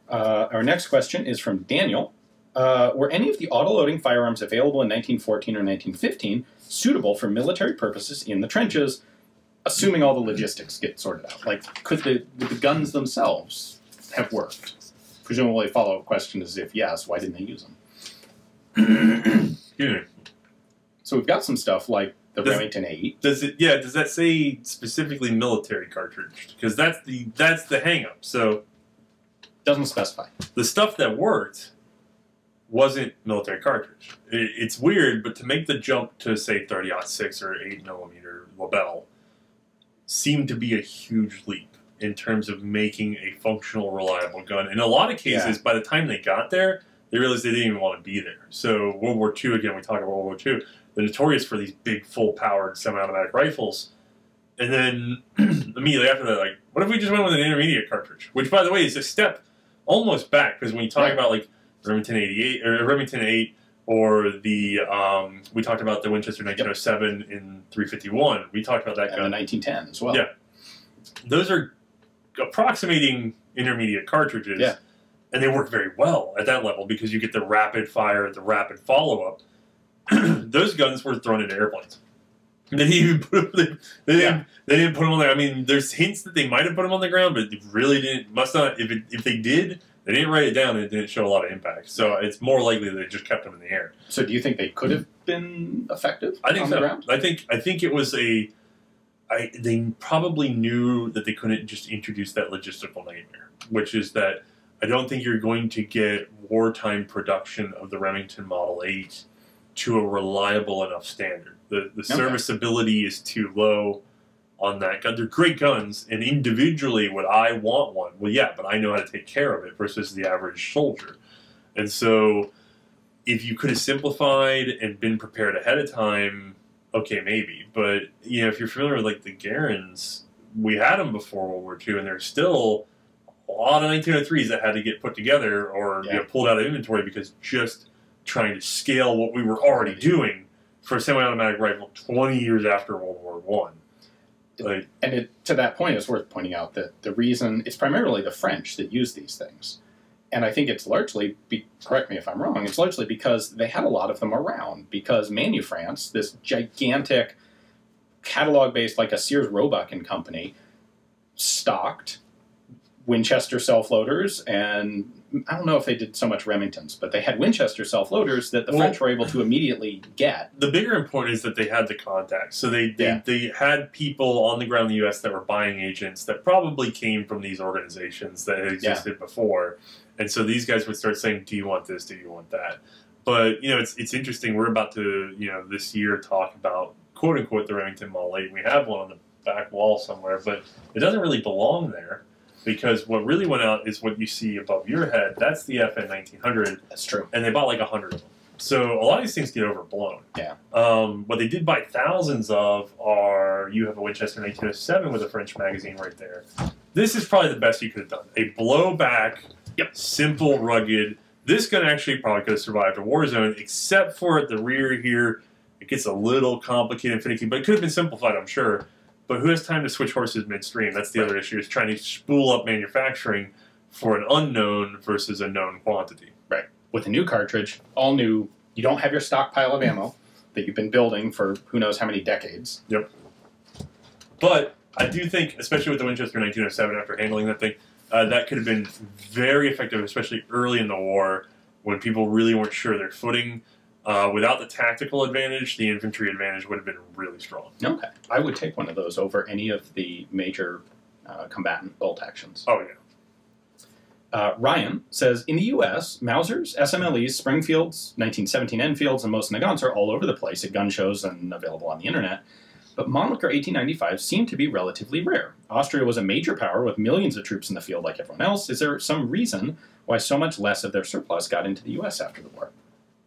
Uh, our next question is from Daniel. Uh, were any of the autoloading firearms available in 1914 or 1915 suitable for military purposes in the trenches, assuming all the logistics get sorted out? Like, could the, the guns themselves have worked? Presumably, follow up question is if yes, why didn't they use them? Excuse me. So we've got some stuff like the Does- Remington 8. Does it? Yeah. Does that say specifically military cartridge? Because that's the that's the hang up. So Doesn't specify. the stuff that worked wasn't military cartridge. It, it's weird, but to make the jump to say 30 six or 8 millimeter Lebel seemed to be a huge leap in terms of making a functional, reliable gun. In a lot of cases, by the time they got there, they realized they didn't even want to be there. So World War II, again, we talk about World War II, they're notorious for these big, full-powered semi-automatic rifles. and then immediately after that, like, what if we just went with an intermediate cartridge? Which, by the way, is a step almost back because when you talk Right. about like Remington 88 or Remington 8 or the um, we talked about the Winchester 1907 in 351. We talked about that and gun. the 1910 as well. Yeah. Those are approximating intermediate cartridges. Yeah. And they work very well at that level because you get the rapid fire, the rapid follow up. Those guns were thrown into airplanes. They didn't even put them, they, Yeah. didn't, they didn't put them on there. I mean, there's hints that they might have put them on the ground, but it really didn't. Must not. If it, if they did, they didn't write it down. and It didn't show a lot of impact. So it's more likely they just kept them in the air. So do you think they could have been effective I think on so. the ground? I think I think it was a. I they probably knew that they couldn't just introduce that logistical nightmare, which is that I don't think you're going to get wartime production of the Remington Model Eight to a reliable enough standard. The the Okay. serviceability is too low on that gun. They're great guns, and individually, would I want one? Well, yeah, but I know how to take care of it versus the average soldier, and so if you could have simplified and been prepared ahead of time, okay, maybe. But you know, if you're familiar with like the Garands, we had them before World War II, and there's still a lot of 1903s that had to get put together or you know, pulled out of inventory because just trying to scale what we were already doing for a semi-automatic rifle 20 years after World War One. Like, And it, to that point, it's worth pointing out that the reason it's primarily the French that use these things. And I think it's largely, be, correct me if I'm wrong, it's largely because they had a lot of them around. Because Manufrance, this gigantic catalog based, like a Sears Roebuck and Company, stocked Winchester self loaders. And I don't know if they did so much Remingtons, but they had Winchester self loaders that the Well- French were able to immediately get. the bigger point is that they had the contacts. So they they, Yeah. they had people on the ground in the U.S. that were buying agents that probably came from these organizations that had existed before, and so these guys would start saying, "Do you want this? Do you want that?" But you know, it's it's interesting. We're about to you know this year talk about quote unquote the Remington Model 8. We have one on the back wall somewhere, but it doesn't really belong there. Because what really went out is what you see above your head. That's the FN 1900 That's true. and they bought like a hundred of them. So a lot of these things get overblown. Yeah. Um, what they did buy thousands of are you have a Winchester 1907 with a French magazine right there. This is probably the best you could have done. A blowback, Yep. simple, rugged. This gun actually probably could have survived a war zone, except for at the rear here. It gets a little complicated and finicky, but it could have been simplified, I'm sure. But who has time to switch horses midstream? That's the other issue, is trying to spool up manufacturing for an unknown versus a known quantity. Right. With a new cartridge, all new. You don't have your stockpile of ammo that you've been building for who knows how many decades. Yep. But I do think, especially with the Winchester 1907, after handling that thing, uh, that could have been very effective, especially early in the war when people really weren't sure their footing. Uh, without the tactical advantage, the infantry advantage would have been really strong. Okay, I would take one of those over any of the major uh, combatant bolt actions. Oh yeah, Uh, Ryan says in the U.S., Mausers, SMLEs, Springfields, 1917 Enfields, and most Nagants are all over the place at gun shows and available on the internet. But Mannlicher 1895 seemed to be relatively rare. Austria was a major power with millions of troops in the field like everyone else. Is there some reason why so much less of their surplus got into the U.S. after the war?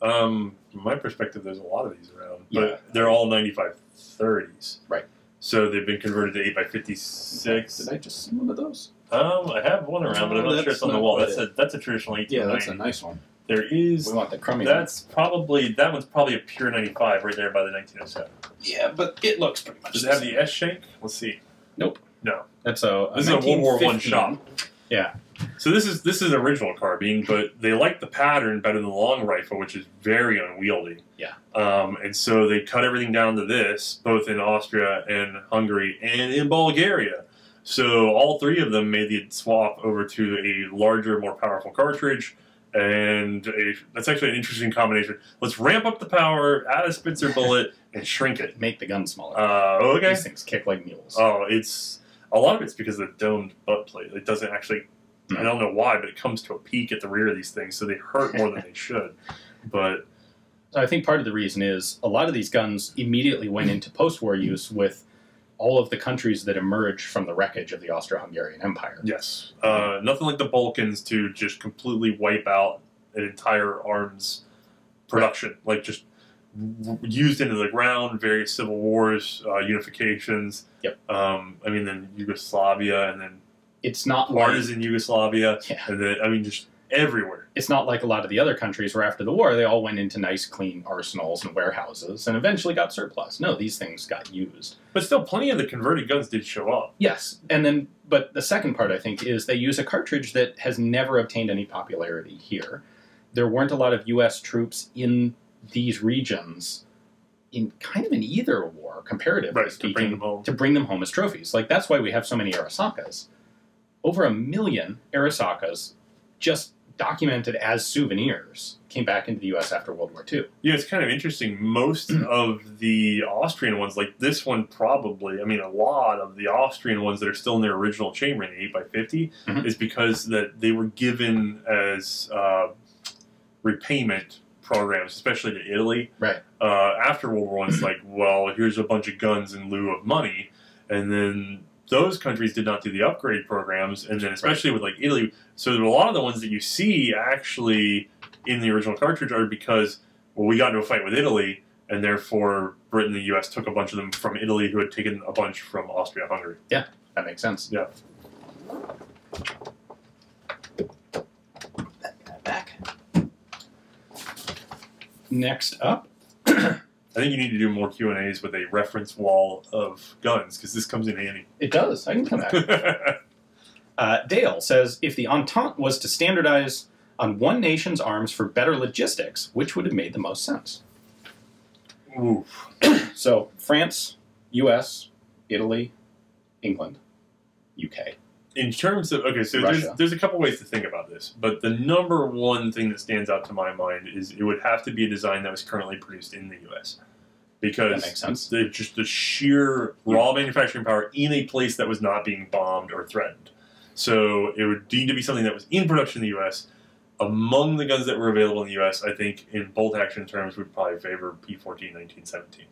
um, from my perspective, there's a lot of these around, Yeah. but they're all 9530s. Right. So they've been converted to 8x56. Did I just see one of those? Um, I have one around, but I'm not sure it's on the not wall. what That's it a that's a traditional 1890. nice one. There is We want the crummy one. That's probably that one's probably a pure 95 right there by the 1907. Yeah, but it looks pretty much. Does it the have the S shank? Let's see. Nope. No. That's a. This is a World War One 1915. shop. Yeah. So this is this is an original carbine, but they like the pattern better than the long rifle, which is very unwieldy. Yeah. Um, and so they cut everything down to this, both in Austria and Hungary and in Bulgaria. So all three of them made the swap over to a larger, more powerful cartridge. And a, that's actually an interesting combination. Let's ramp up the power, add a Spitzer bullet, and shrink it. Make the gun smaller. Uh, okay. These things kick like mules. Oh, it's a lot of it's because of the domed butt plate. It doesn't actually. I don't know why, but it comes to a peak at the rear of these things, so they hurt more than they should. But I think part of the reason is a lot of these guns immediately went into post-war use with all of the countries that emerged from the wreckage of the Austro-Hungarian Empire. yes, uh, nothing like the Balkans to just completely wipe out an entire arms production. Like just used into the ground, various civil wars, uh, unifications. Yep. Um, I mean, then Yugoslavia, and then It's not like, partisan Yugoslavia, Yeah. and then I mean, just everywhere. it's not like a lot of the other countries where after the war they all went into nice clean arsenals and warehouses and eventually got surplus. No, these things got used. But still, plenty of the converted guns did show up. Yes, and then but the second part I think is they use a cartridge that has never obtained any popularity here. There weren't a lot of U.S. troops in these regions in kind of in either war, comparatively Right, to bring them home. to bring them home as trophies. Like that's why we have so many Arisakas. Over a million Arisakas just documented as souvenirs came back into the U.S. after World War II. Yeah, it's kind of interesting. Most of the Austrian ones, like this one, probably. I mean, a lot of the Austrian ones that are still in their original chamber in the eight x 50 Mhm. is because that they were given as uh, repayment programs, especially to Italy. Right. Uh, after World War One, it's like, well, here's a bunch of guns in lieu of money, and then those countries did not do the upgrade programs, and then especially with like Italy. So a lot of the ones that you see actually in the original cartridge are because well, we got into a fight with Italy, and therefore Britain and the U.S. took a bunch of them from Italy, who had taken a bunch from Austria-Hungary. Yeah, that makes sense. Yeah. Back. Next up, I think you need to do more Q and A's with a reference wall of guns because this comes in handy. it does. I can come back. Uh, Dale says if the Entente was to standardize on one nation's arms for better logistics, which would have made the most sense? Oof. So France, U.S., Italy, England, UK. In terms of okay, so there's, Russia. there's a couple ways to think about this, but the number one thing that stands out to my mind is it would have to be a design that was currently produced in the U.S. because That makes sense. the just the sheer raw manufacturing power in a place that was not being bombed or threatened. So it would need to be something that was in production in the U.S. Among the guns that were available in the U.S., I think in bolt action terms, would probably favor P14 1917.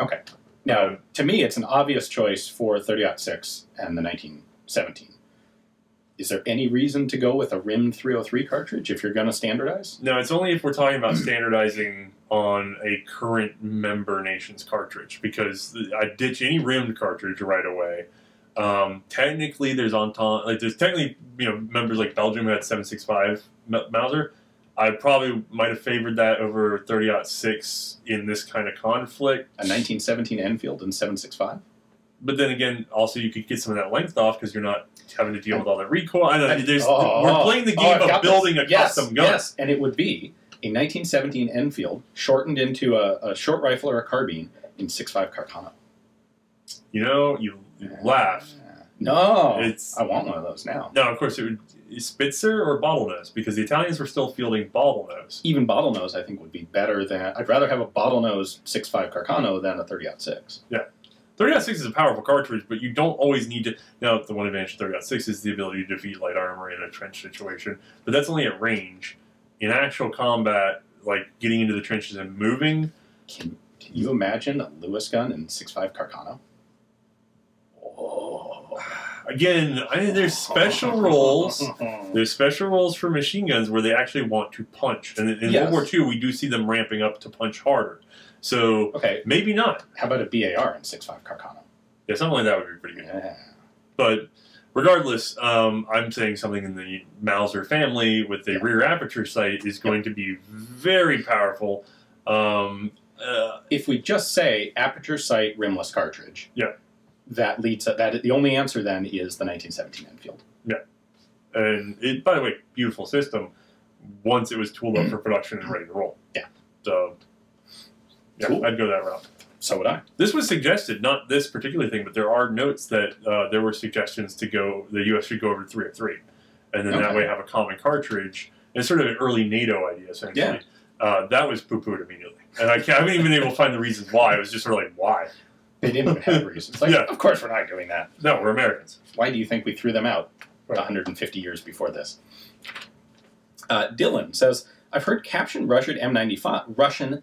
Okay. Now, to me, it's an obvious choice for 30-06 and the 1917. Is there any reason to go with a rimmed 303 cartridge if you're going to standardize? No, it's only if we're talking about standardizing on a current member nation's cartridge because I ditch any rimmed cartridge right away. Um, technically, there's Entente, like there's technically you know members like Belgium who had 765 M- Mauser. I probably might have favored that over 30-06 in this kind of conflict. A 1917 Enfield and 765? But then again, also you could get some of that length off because you're not having to deal with all that recoil. I don't know. There's, Oh, we're oh, playing the oh, game I've of got this. building a yes, custom gun. Yes, and it would be a 1917 Enfield shortened into a, a short rifle or a carbine in 6.5 Carcano. You know, you, you laugh. Ah, no, It's I want one of those now. No, of course it would Spitzer or bottlenose because the Italians were still fielding bottlenose. Even bottlenose, I think, would be better than. I'd rather have a bottlenose 6.5 Carcano than a 30-06. 30 is a powerful cartridge, but you don't always need to. Now, the one advantage of 30 is the ability to defeat light armor in a trench situation, but that's only at range. In actual combat, like getting into the trenches and moving, Can, can you imagine a Lewis gun in 6.5 Carcano? Oh. again, I mean, there's special roles. There's special roles for machine guns where they actually want to punch, and in in Yes. World War II, we do see them ramping up to punch harder. So Okay, maybe not. how about a BAR in 6.5 Carcano? Yeah, something like that would be pretty good. Yeah. But regardless, um, I'm saying something in the Mauser family with the Yeah. rear aperture sight is going to be very powerful. Um, uh, If we just say aperture sight rimless cartridge, Yeah. that leads to, that the only answer then is the 1917 Enfield. Yeah, and it, by the way, beautiful system. Once it was tooled up for production and ready to roll. Yeah. So, yeah, Cool. I'd go that route. So would I. This was suggested, not this particular thing, but there are notes that uh, there were suggestions to go. The U.S. should go over to 303, and then that way have a common cartridge. It's sort of an early NATO idea, essentially. Yeah. Uh, that was poo-pooed immediately, and I, can't, I haven't even been able to find the reasons why. It was just sort of like, why? They didn't even have reasons. Like, Yeah. of course we're not doing that. No, we're Americans. Why do you think we threw them out Right. 150 years before this? Uh, Dylan says, "I've heard captured Russian M95 Russian.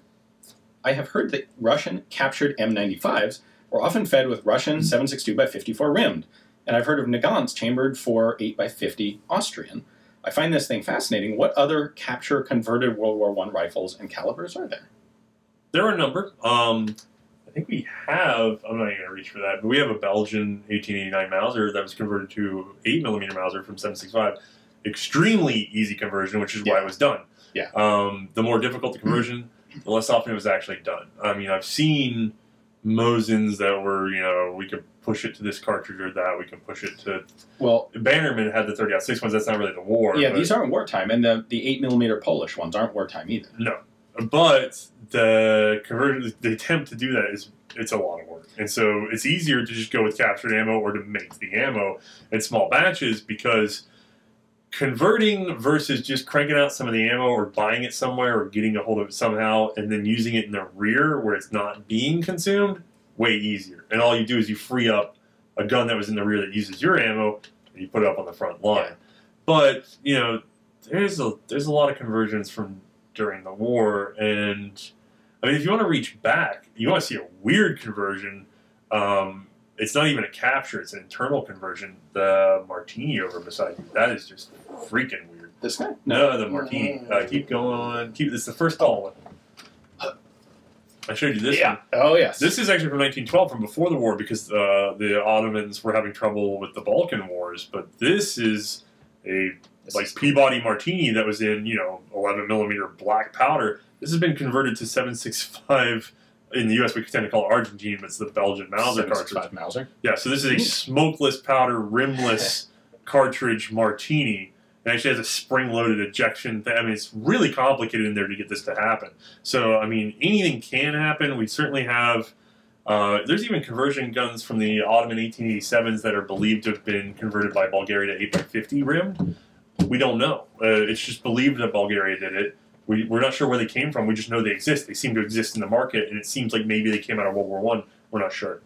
I have heard that Russian captured M95s were often fed with Russian 7.62 by 54 rimmed, and I've heard of Nagants chambered for 8 by 50 Austrian. I find this thing fascinating. What other capture converted World War I rifles and calibers are there? there are a number. Um, I think we have. I'm not even gonna reach for that, but we have a Belgian 1889 Mauser that was converted to eight millimeter Mauser from 765. Extremely easy conversion, which is why it was done. Yeah. Um, the more difficult the conversion, the less often it was actually done. I mean, I've seen Mosins that were, you know, we could push it to this cartridge or that. We can push it to. Well, Bannerman had the 30 six ones. That's not really the war. yeah, but- these aren't wartime, and the the eight millimeter Polish ones aren't wartime either. No, but the conversion, the attempt to do that is it's a lot of work, and so it's easier to just go with captured ammo or to make the ammo in small batches because converting versus just cranking out some of the ammo or buying it somewhere or getting a hold of it somehow and then using it in the rear where it's not being consumed way easier and all you do is you free up a gun that was in the rear that uses your ammo and you put it up on the front line Yeah. but you know there's a there's a lot of conversions from during the war and i mean if you want to reach back you want to see a weird conversion um, it's not even a capture it's an internal conversion the martini over beside you that is just freaking weird This guy? no, the martini uh, keep going keep this is the first tall one i showed you this yeah. one Oh yes. this is actually from 1912, from before the war, because uh, the Ottomans were having trouble with the Balkan Wars. But this is a This like is- Peabody Martini that was in you know 11 millimeter black powder. This has been converted to 765 in the U.S. We tend to call it Argentine, but it's the Belgian Mauser cartridge. 765 Mauser. Yeah, so this is a smokeless powder, rimless cartridge Martini. It actually has a spring-loaded ejection. Thing. I mean, it's really complicated in there to get this to happen. So, I mean, anything can happen. We certainly have. Uh, there's even conversion guns from the Ottoman 1887s that are believed to have been converted by Bulgaria to 8x50 rimmed. We don't know. Uh, it's just believed that Bulgaria did it. We, we're not sure where they came from. We just know they exist. They seem to exist in the market, and it seems like maybe they came out of World War One. We're not sure.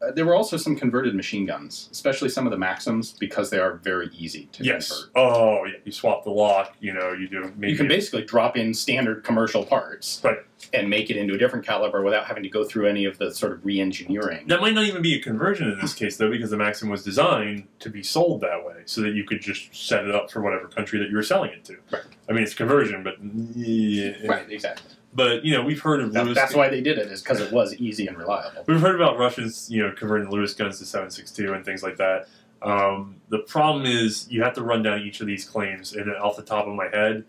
Uh, there were also some converted machine guns, especially some of the Maxims, because they are very easy to Yes. convert. Oh, yeah. You swap the lock. You know, you do maybe. You can basically drop in standard commercial parts Right. and make it into a different caliber without having to go through any of the sort of re-engineering. that might not even be a conversion in this case, though, because the Maxim was designed to be sold that way, so that you could just set it up for whatever country that you were selling it to. Right. I mean, it's conversion, but yeah. Right, exactly. But you know, we've heard of That- Lewis. that's why they did it, is because it was easy and reliable. We've heard about Russians, you know, converting Lewis guns to 7.62 and things like that. Um, the problem is you have to run down each of these claims, and off the top of my head,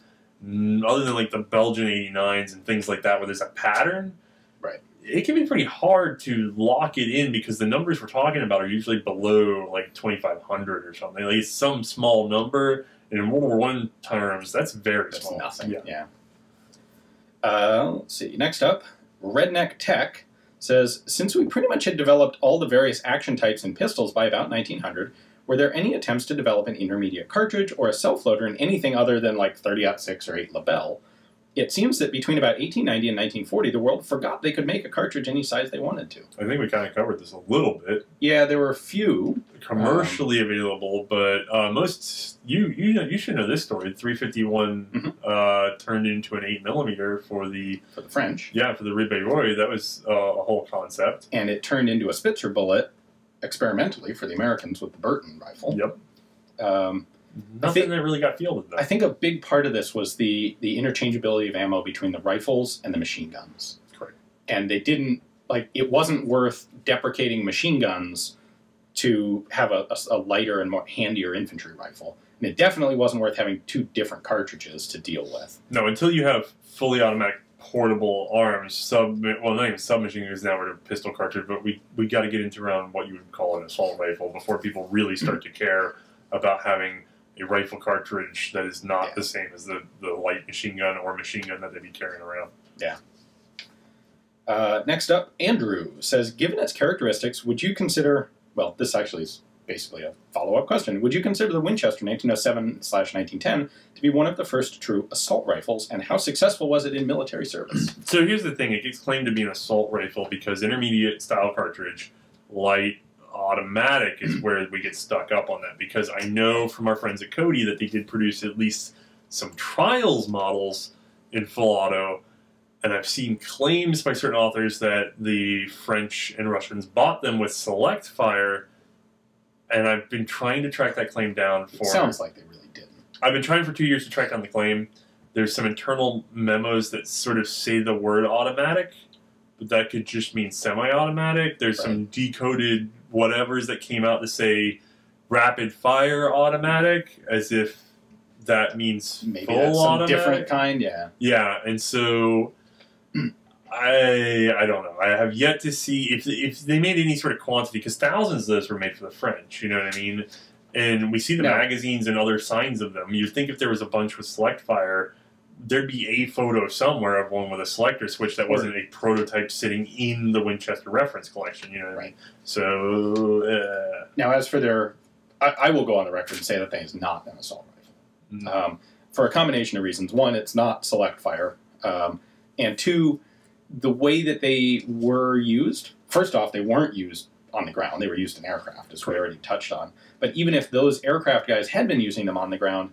mm, other than like the Belgian 89s and things like that, where there's a pattern, Right. It can be pretty hard to lock it in because the numbers we're talking about are usually below like 2,500 or something. Like it's some small number. And in World War One terms, that's very That's small. nothing. Yeah. Yeah. Uh, let's see. Next up, Redneck Tech says Since we pretty much had developed all the various action types in pistols by about 1900, were there any attempts to develop an intermediate cartridge or a self loader in anything other than like 30 6 or 8 Lebel? It seems that between about 1890 and 1940, the world forgot they could make a cartridge any size they wanted to. I think we kind of covered this a little bit. Yeah, there were a few. commercially available, but uh, most you you know you should know this story. 351 Mhm. uh, turned into an eight millimeter for the For the French, yeah for the Ribeyrolles. That was uh, a whole concept. and it turned into a Spitzer bullet experimentally for the Americans with the Burton rifle. Yep. Um, Nothing think- that really got fielded though. I think a big part of this was the the interchangeability of ammo between the rifles and the machine guns. Correct. And they didn't like it wasn't worth deprecating machine guns to have a, a- a lighter and more handier infantry rifle. And it definitely wasn't worth having two different cartridges to deal with. no, until you have fully automatic portable arms, sub well not even submachine guns now we're a pistol cartridge, but we we got to get into around what you would call an assault rifle before people really start to care about having a rifle cartridge that is not Yeah. the same as the, the light machine gun or machine gun that they'd be carrying around. Uh, next up, Andrew says, given its characteristics, would you consider? Well, this actually is basically a follow-up question. Would you consider the Winchester 1907 slash 1910 to be one of the first true assault rifles, and how successful was it in military service? So here's the thing: it gets claimed to be an assault rifle because intermediate style cartridge, light automatic is where we get stuck up on that. Because I know from our friends at Cody that they did produce at least some trials models in full auto, and I've seen claims by certain authors that the French and Russians bought them with select fire. And I've been trying to track that claim down for. It sounds like they really didn't. I've been trying for two years to track down the claim. There's some internal memos that sort of say the word automatic, but that could just mean semi-automatic. There's some decoded whatevers that came out to say rapid fire automatic, as if that means Maybe full that's some automatic. different kind. Yeah. Yeah, and so I I don't know. I have yet to see if if they made any sort of quantity because thousands of those were made for the French. You know what I mean? And we see the No. magazines and other signs of them. You'd think if there was a bunch with select fire, there'd be a photo somewhere of one with a selector switch that wasn't a prototype sitting in the Winchester reference collection. You know what I mean? Right. So uh, Now, as for their, I, I will go on the record and say that thing is not an assault rifle. no. um, for a combination of reasons. One, it's not select fire, um, and two, the way that they were used. First off, they weren't used on the ground; they were used in aircraft, as we already touched on. But even if those aircraft guys had been using them on the ground,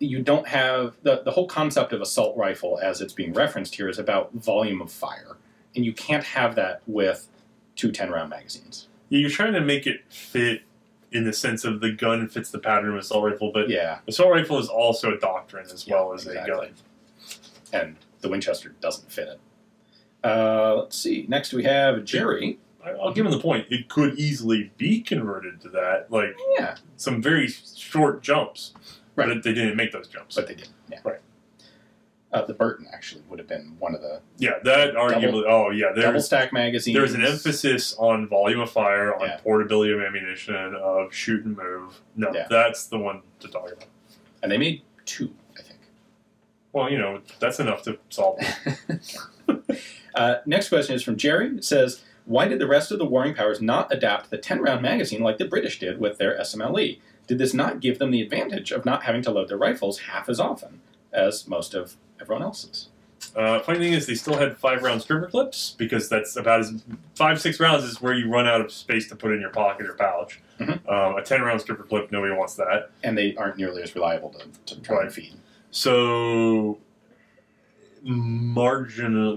you don't have the the whole concept of assault rifle, as it's being referenced here, is about volume of fire, and you can't have that with two 10 round magazines. you're trying to make it fit in the sense of the gun fits the pattern of assault rifle, but Yeah, Assault rifle is also a doctrine as Yeah, well as exactly. a gun. and the Winchester doesn't fit it. Uh, let's see. Next, we have Jerry. I'll give him the point. It could easily be converted to that, like Yeah, some very short jumps, Right. but they didn't make those jumps. but they didn't. Yeah. Right. Uh, the Burton actually would have been one of the yeah, that arguably. Oh yeah, double there's stack magazines. there's an emphasis on volume of fire, on Yeah. portability of ammunition, of shoot and move. No, Yeah. that's the one to talk about. and they made two, I think. Well, you know, that's enough to solve it. Uh, next question is from Jerry. It says, "Why did the rest of the warring powers not adapt the 10-round magazine like the British did with their SMLE? Did this not give them the advantage of not having to load their rifles half as often as most of everyone else's?" Uh, funny thing is, they still had five round stripper clips because that's about as five six rounds is where you run out of space to put in your pocket or pouch. Mhm. Um, a ten round stripper clip, nobody wants that. And they aren't nearly as reliable to, to try and feed. So marginal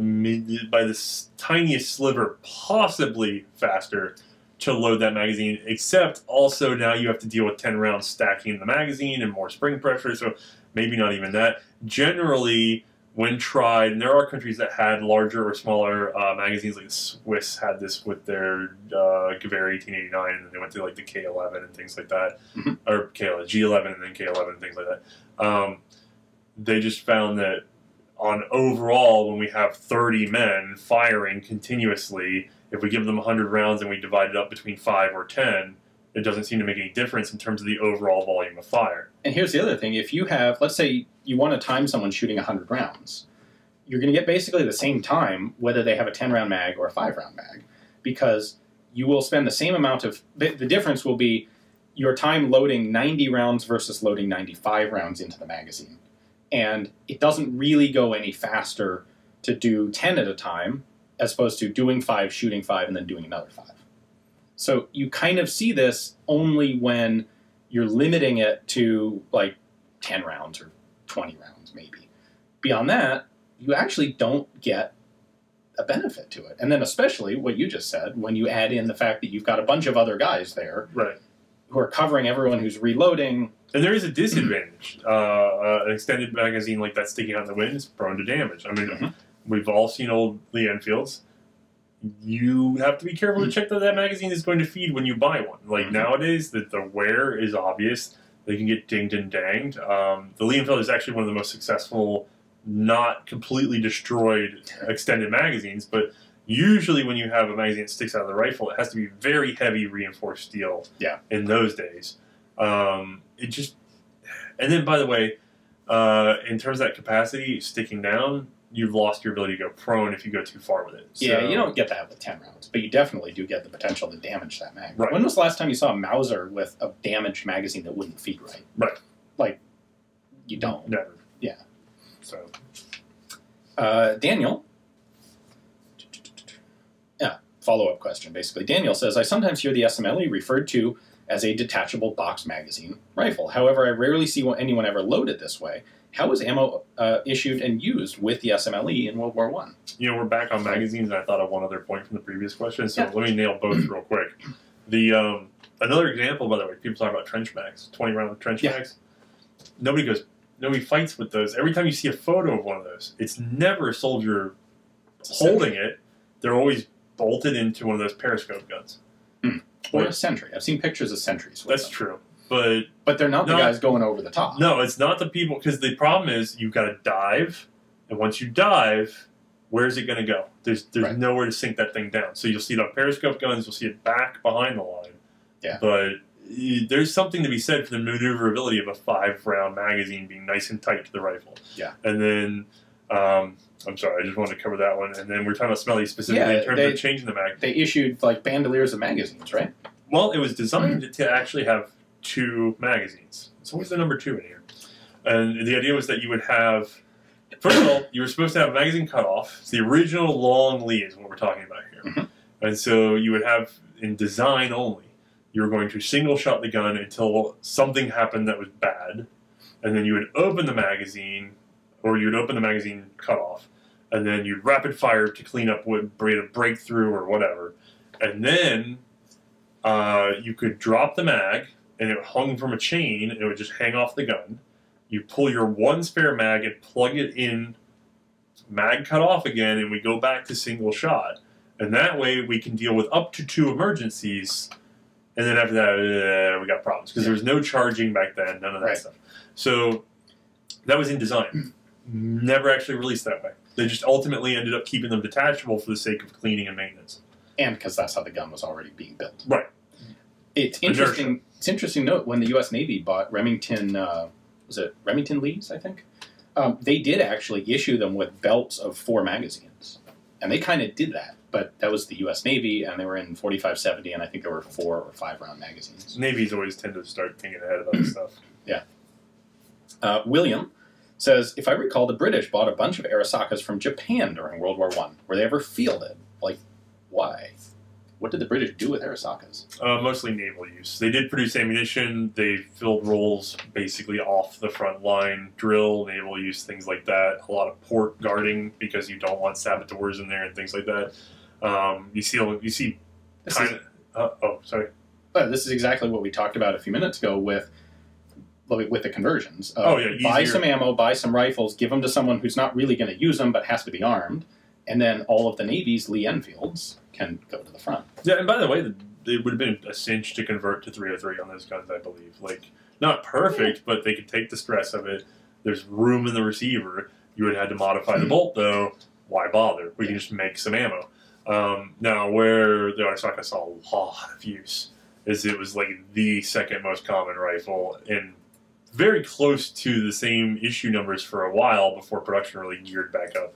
by this tiniest sliver, possibly faster to load that magazine. Except also now you have to deal with ten rounds stacking in the magazine and more spring pressure. So maybe not even that. Generally, when tried, and there are countries that had larger or smaller uh, magazines, like the Swiss had this with their uh, Gewehr 1889, and then they went to like the K11 and things like that, Mhm. or K11, G11 and then K11 and things like that. Um, they just found that on overall, when we have 30 men firing continuously, if we give them 100 rounds and we divide it up between 5 or 10, it doesn't seem to make any difference in terms of the overall volume of fire. And here's the other thing: if you have, let's say, you want to time someone shooting 100 rounds, you're going to get basically the same time whether they have a 10 round mag or a 5 round mag, because you will spend the same amount of. The, the difference will be your time loading 90 rounds versus loading 95 rounds into the magazine, and it doesn't really go any faster to do 10 at a time as opposed to doing five, shooting five, and then doing another five. So you kind of see this only when you're limiting it to like 10 rounds or 20 rounds, maybe. Beyond that, you actually don't get a benefit to it. And then, especially what you just said, when you add in the fact that you've got a bunch of other guys there Right. who are covering everyone who's reloading. And there is a disadvantage. Uh, uh, an extended magazine like that sticking out in the wind is prone to damage. I mean, Mhm. We've all seen old Lee Enfields. You have to be careful to check that that magazine is going to feed when you buy one. Like Mhm. nowadays, that the wear is obvious. They can get dinged and danged. Um, the Lee Enfield is actually one of the most successful, not completely destroyed extended magazines. But usually, when you have a magazine that sticks out of the rifle, it has to be very heavy reinforced steel. Yeah. In those days, um, it just and then, by the way, uh, in terms of that capacity sticking down, you've lost your ability to go prone if you go too far with it. Yeah, you don't get that with 10 rounds, but you definitely do get the potential to damage that mag. Right. When was the last time you saw a Mauser with a damaged magazine that wouldn't feed right? Right. Like, you don't. Never. Yeah. So Uh, Daniel. Yeah, follow up question basically. Daniel says I sometimes hear the SMLE referred to as a detachable box magazine rifle. However, I rarely see anyone ever load it this way. How was ammo uh, issued and used with the SMLE in World War One? you know we're back on magazines, and I thought of one other point from the previous question. So Yeah. let me nail both real quick. The um, another example, by the way, people talk about trench mags, twenty round trench Yeah. mags. Nobody goes. nobody fights with those. Every time you see a photo of one of those, it's never a soldier holding it. They're always bolted into one of those periscope guns. Or a sentry. I've seen pictures of sentries. With That's them. true, but But they're not the guys going over the top. no, it's not the people because the problem is you've got to dive, and once you dive, where's it going to go? There's there's Right. nowhere to sink that thing down. So you'll see it on periscope guns. You'll see it back behind the line. Yeah. But there's something to be said for the maneuverability of a five round magazine being nice and tight to the rifle. Yeah. And then. Um, I'm sorry, I just wanted to cover that one. And then we're talking about Smelly specifically Yeah, in terms they- of changing the mag. They issued like bandoliers of magazines, right? Well, it was designed to actually have two magazines. So where's the number two in here? And the idea was that you would have, first of all, you were supposed to have a magazine cutoff. It's the original long Lee is what we're talking about here. Mhm. And so you would have, in design only, you were going to single shot the gun until something happened that was bad. And then you would open the magazine, or you would open the magazine cutoff, and then you'd rapid fire to clean up what break a breakthrough or whatever. And then uh, you could drop the mag, and it hung from a chain, it would just hang off the gun. You pull your one spare mag and plug it in, mag cut off again, and we go back to single shot. And that way we can deal with up to two emergencies. And then after that, uh, we got problems because there was no charging back then, none of that Right. stuff. So that was in design. Never actually released that way. They just ultimately ended up keeping them detachable for the sake of cleaning and maintenance. And because that's how the gun was already being built. Right. It's Inertia. It's interesting to note when the U.S. Navy bought Remington, uh, was it Remington Lees? I think um, they did actually issue them with belts of four magazines, and they kind of did that. But that was the U.S. Navy, and they were in 4570, and I think there were four or five round magazines. Navies always tend to start thinking ahead about stuff. Uh, William says, if I recall, the British bought a bunch of Arisakas from Japan during World War One. Were they ever fielded? Like, why? What did the British do with Arisakas? Uh, mostly naval use. They did produce ammunition. They filled roles basically off the front line, drill, naval use, things like that. A lot of port guarding because you don't want saboteurs in there and things like that. Um, you see, you see, This kind is, of. Uh, oh, sorry. uh, this is exactly what we talked about a few minutes ago with with the conversions. Oh, yeah, buy some ammo, buy some rifles, give them to someone who's not really going to use them but has to be armed, and then all of the Navy's Lee Enfields can go to the front. Yeah, and by the way, the, it would have been a cinch to convert to 303 on those guns, I believe. Like, not perfect, but they could take the stress of it. There's room in the receiver. You would have had to modify the bolt, though. Why bother? We can just make some ammo. Um, now, where the Arisaka saw a lot of use is it was like the second most common rifle and very close to the same issue numbers for a while before production really geared back up.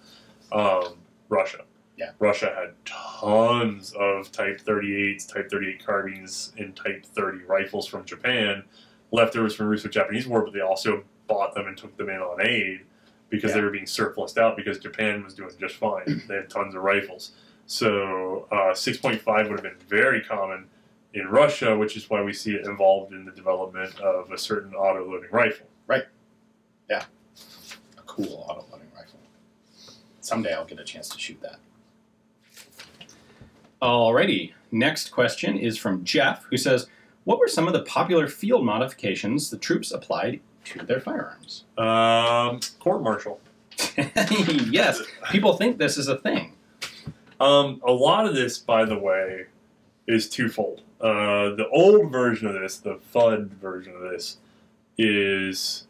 Um, Russia. Yeah. Russia had tons of Type 38s, Type 38 carbines, and Type 30 rifles from Japan, leftovers from Russo-Japanese War, but they also bought them and took them in on aid because they were being surplused out because Japan was doing just fine. they had tons of rifles. So uh, 6.5 would have been very common in Russia, which is why we see it involved in the development of a certain auto-loading rifle. Right. Yeah. A cool auto loading rifle. Someday I'll get a chance to shoot that. Alrighty, next question is from Jeff, who says, "What were some of the popular field modifications the troops applied to their firearms?" Um, court martial. yes, people think this is a thing. Um, a lot of this, by the way, is twofold. Uh, the old version of this, the FUD version of this, is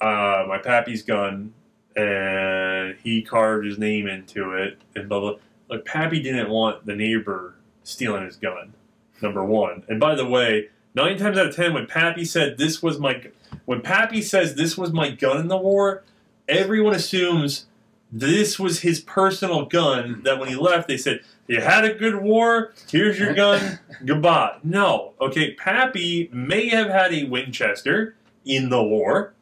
uh, my pappy's gun, and he carved his name into it, and blah blah. Like Pappy didn't want the neighbor stealing his gun. Number one, and by the way, nine times out of ten, when Pappy said this was my, when Pappy says this was my gun in the war, everyone assumes this was his personal gun that when he left they said you had a good war here's your gun goodbye no okay pappy may have had a winchester in the war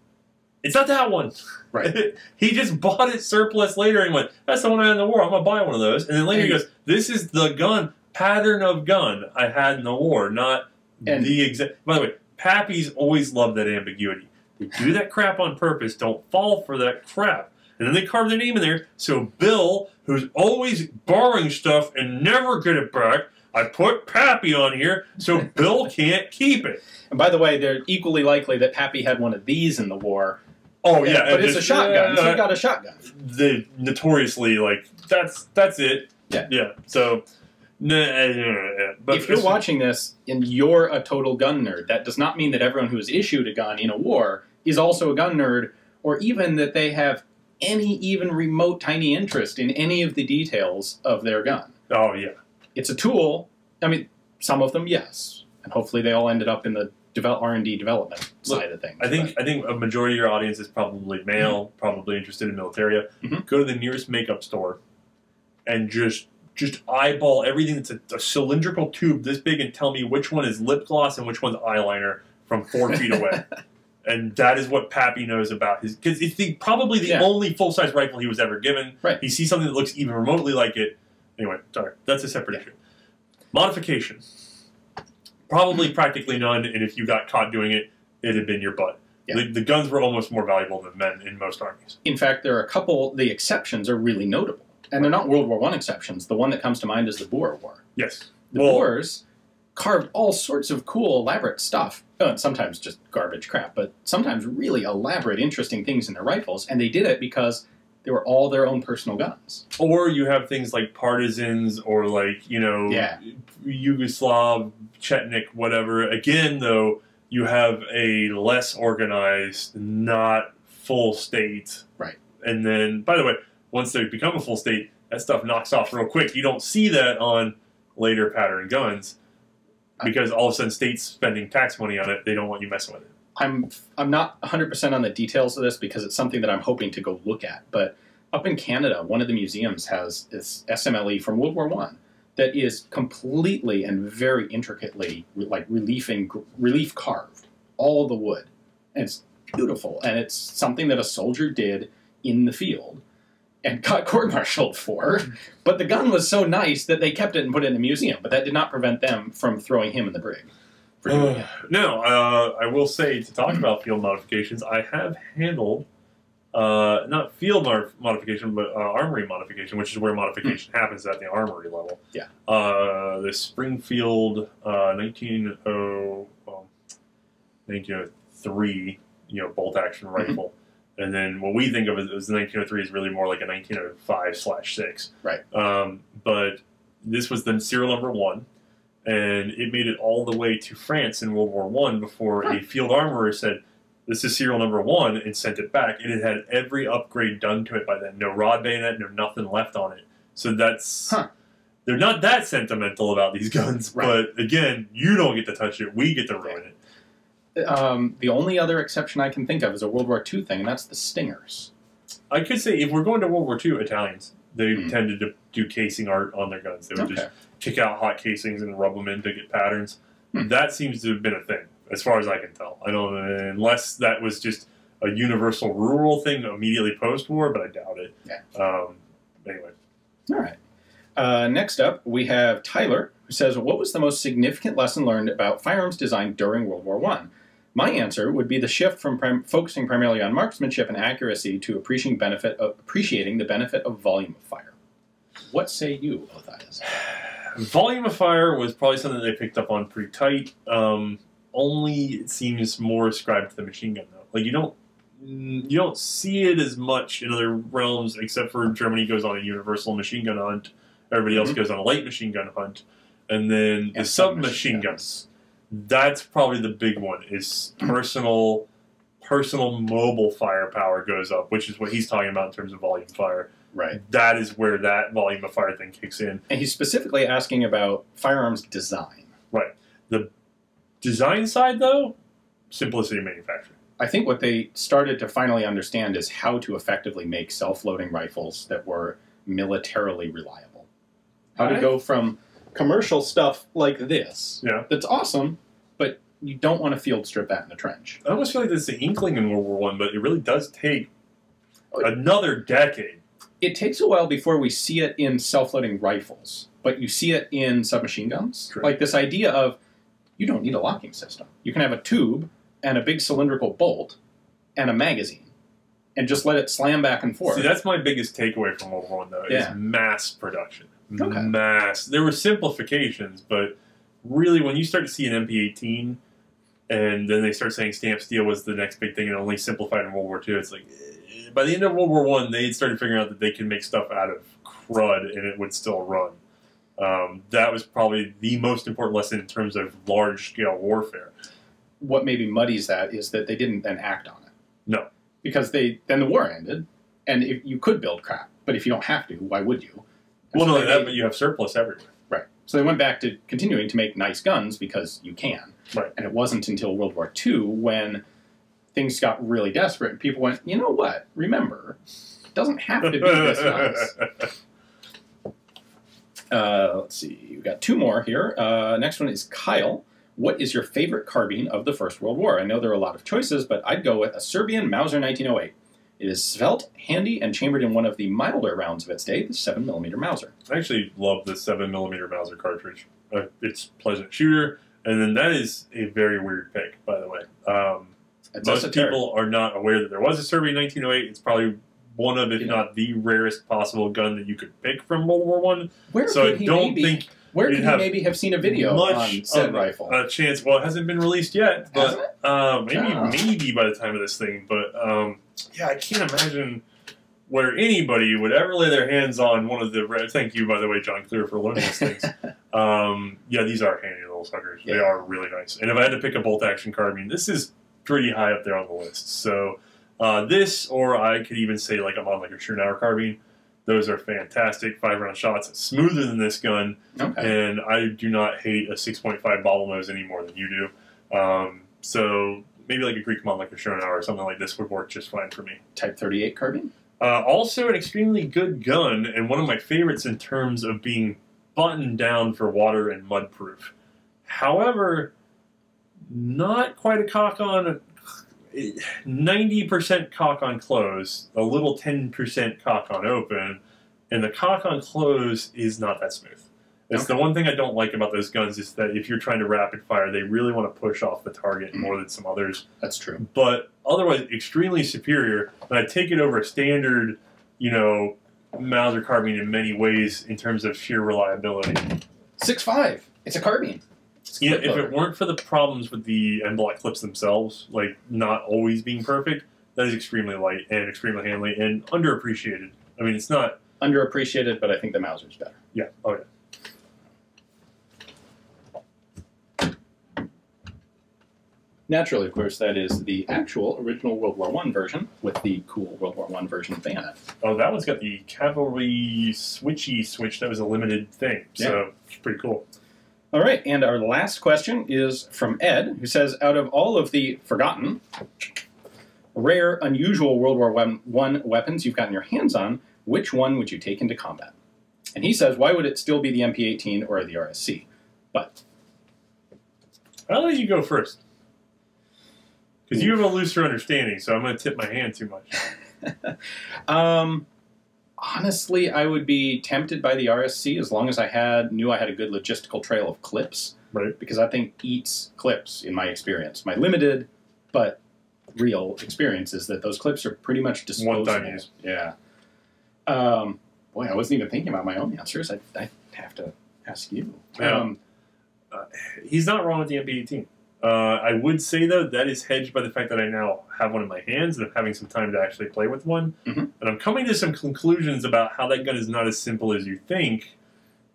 it's not that one Right. he just bought it surplus later and went that's the one i had in the war i'm gonna buy one of those and then later he goes this is the gun pattern of gun i had in the war not And- the exact by the way pappies always love that ambiguity they do that crap on purpose don't fall for that crap and then they carve their name in there. So Bill, who's always borrowing stuff and never get it back, I put Pappy on here so Bill can't keep it. And by the way, they're equally likely that Pappy had one of these in the war, Oh yeah, but and it's a shotgun. so uh, you got a shotgun. the notoriously like that's that's it. Yeah. yeah. So, nah, eh, yeah, but if you're watching this and you're a total gun nerd, that does not mean that everyone who is issued a gun in a war is also a gun nerd, or even that they have any even remote tiny interest in any of the details of their gun. oh yeah, It's a tool. I mean, some of them, yes, and hopefully they all ended up in the develop R and D development Look, side of things. I think I think a majority of your audience is probably male, probably interested in military. Mhm. Go to the nearest makeup store and just just eyeball everything that's a, a cylindrical tube this big and tell me which one is lip gloss and which one's eyeliner from four feet away. And that is what Pappy knows about his because it's the, probably the Yeah. only full size rifle he was ever given. Right. He sees something that looks even remotely like it. Anyway, sorry, that's a separate issue. Modification, probably practically none. And if you got caught doing it, it had been your butt. Yeah. The, the guns were almost more valuable than men in most armies. In fact, there are a couple. The exceptions are really notable, and they're not World War One exceptions. The one that comes to mind is the Boer War. Yes. The Well- Boers carved all sorts of cool, elaborate stuff. Uh, sometimes just garbage crap, but sometimes really elaborate, interesting things in their rifles, and they did it because they were all their own personal guns. Or you have things like partisans or like, you know, Yeah. Yugoslav, Chetnik, whatever. Again, though, you have a less organized, not full state. Right. And then, by the way, once they become a full state, that stuff knocks off real quick. You don't see that on later pattern guns because all of a sudden states spending tax money on it, they don't want you messing with it. I'm I'm not 100% on the details of this because it's something that I'm hoping to go look at. But up in Canada, one of the museums has this SMLE from World War One that is completely and very intricately like reliefing relief carved, all the wood, and it's beautiful. And it's something that a soldier did in the field and got court-martialed for. But the gun was so nice that they kept it and put it in the museum. But that did not prevent them from throwing him in the brig. For doing it. No, uh, I will say to talk about field modifications, I have handled uh, not field mar- modification, but uh, armory modification, which is where modification happens at the armory level. Yeah. Uh, the Springfield uh, 19, well, 1903, you know, bolt action rifle. And then what we think of as, as 1903 is really more like a 1905 slash six. Right. Um, but this was the serial number one and it made it all the way to France in World War One before a field armorer said, "This is serial number one," and sent it back. And it had every upgrade done to it by then. No rod bayonet, no nothing left on it. So that's Huh. they're not that sentimental about these guns. Right. But again, you don't get to touch it. We get to ruin it. Um, the only other exception I can think of is a World War II thing, and that's the Stingers. I could say if we're going to World War II, Italians they Hmm. tended to do casing art on their guns. They would just Okay. kick out hot casings and rub them in to get patterns. Hmm. That seems to have been a thing, as far as I can tell. I don't, unless that was just a universal rural thing immediately post-war, but I doubt it. Yeah. Um, anyway, All right. Uh, next up, we have Tyler, who says, "What was the most significant lesson learned about firearms design during World War One?" My answer would be the shift from prim- focusing primarily on marksmanship and accuracy to appreciating benefit of, appreciating the benefit of volume of fire. What say you, Othais? volume of fire was probably something they picked up on pretty tight. Um, only it seems more ascribed to the machine gun though. Like you don't. mm, You don't see it as much in other realms, except for Germany goes on a universal machine gun hunt. Everybody else Mhm. goes on a light machine gun hunt, and then the And submachine submachine guns. That's probably the big one. Is personal, personal mobile firepower goes up, which is what he's talking about in terms of volume fire. Right. That is where that volume of fire thing kicks in. And he's specifically asking about firearms design. Right. The design side, though, simplicity of manufacturing. I think what they started to finally understand is how to effectively make self-loading rifles that were militarily reliable. How to go from commercial stuff like this, Yeah. that's awesome, but you don't want to field strip that in a trench. I almost feel like this is the inkling in World War One, but it really does take Oh, another decade. It takes a while before we see it in self-loading rifles, but you see it in submachine guns. True. Like this idea of you don't need a locking system. You can have a tube and a big cylindrical bolt and a magazine, and just let it slam back and forth. See, that's my biggest takeaway from World War One, though, Yeah. is mass production. Okay. Mass. There were simplifications, but really, when you start to see an MP18, and then they start saying stamp steel was the next big thing and only simplified in World War II. It's like eh, by the end of World War One, they started figuring out that they can make stuff out of crud and it would still run. Um, that was probably the most important lesson in terms of large scale warfare. What maybe muddies that is that they didn't then act on it. No. Because they then the war ended, and if you could build crap, but if you don't have to, why would you? And Well, so not only that, but you have surplus everywhere. Right. So they went back to continuing to make nice guns because you can. Right. And it wasn't until World War II when things got really desperate and people went, you know what? Remember, it doesn't have to be this nice. Uh, let's see. We've got two more here. Uh, next one is Kyle. What is your favorite carbine of the First World War? I know there are a lot of choices, but I'd go with a Serbian Mauser 1908. It is svelte, handy, and chambered in one of the milder rounds of its day, the 7mm Mauser. I actually love the seven millimeter Mauser cartridge. Uh, it's pleasant shooter, and then that is a very weird pick, by the way. Um, It's most people are not aware that there was a Serbian 1908. It's probably one of, if Yeah. not the rarest possible gun that you could pick from World War One. Where So I could he don't maybe, think where could he maybe have seen a video much on said rifle? a chance. Well, it hasn't been released yet, but uh, maybe Ah. maybe by the time of this thing. But um, yeah, I can't imagine where anybody would ever lay their hands on one of the. Thank you, by the way, John Clear, for learning these things. um, yeah, these are handy little suckers. They are really nice. And if I had to pick a bolt action carbine, this is pretty high up there on the list. So uh, this, or I could even say like I'm on like a Schonauer carbine. Those are fantastic five round shots, smoother than this gun okay. and I do not hate a 6.5 bobble nose any more than you do. Um, so maybe like a Greek Mon, like a Schonauer or something like this would work just fine for me. Type 38 carbine? Uh, also, an extremely good gun and one of my favorites in terms of being buttoned down for water and mud proof. However, not quite a cock on. 90% cock on close, a little 10% cock on open, and the cock on close is not that smooth. It's the one thing I don't like about those guns is that if you're trying to rapid fire, they really want to push off the target mm. more than some others. That's true. But otherwise, extremely superior. And I take it over a standard, you know, Mauser carbine in many ways in terms of sheer reliability. 6.5. It's a carbine. Yeah, if it weren't for the problems with the en bloc clips themselves, like not always being perfect, that is extremely light and extremely handly and underappreciated. I mean, it's not. Underappreciated, but I think the Mauser's better. Yeah. Oh yeah. Naturally, of course, that is the actual original World War One version with the cool World War One version bayonet. Oh, that one's got the cavalry switchy switch. That was a limited thing, so it's pretty cool. All right, and our last question is from Ed, who says, out of all of the forgotten, rare, unusual World War One One weapons you've gotten your hands on, which one would you take into combat? And he says, why would it still be the MP18 or the RSC? But I'll let you go first. Because you have a looser understanding, so I'm going to tip my hand too much. um, honestly, I would be tempted by the RSC as long as I had knew I had a good logistical trail of clips. Right. Because I think eats clips in my experience. My limited but real experience is that those clips are pretty much disposable. One-time use. Yeah. Um, boy, I wasn't even thinking about my own answers. I I have to ask you. Yeah. Um, He's not wrong with the MP18. Uh, I would say though that is hedged by the fact that I now have one in my hands and I'm having some time to actually play with one, Mhm. and I'm coming to some conclusions about how that gun is not as simple as you think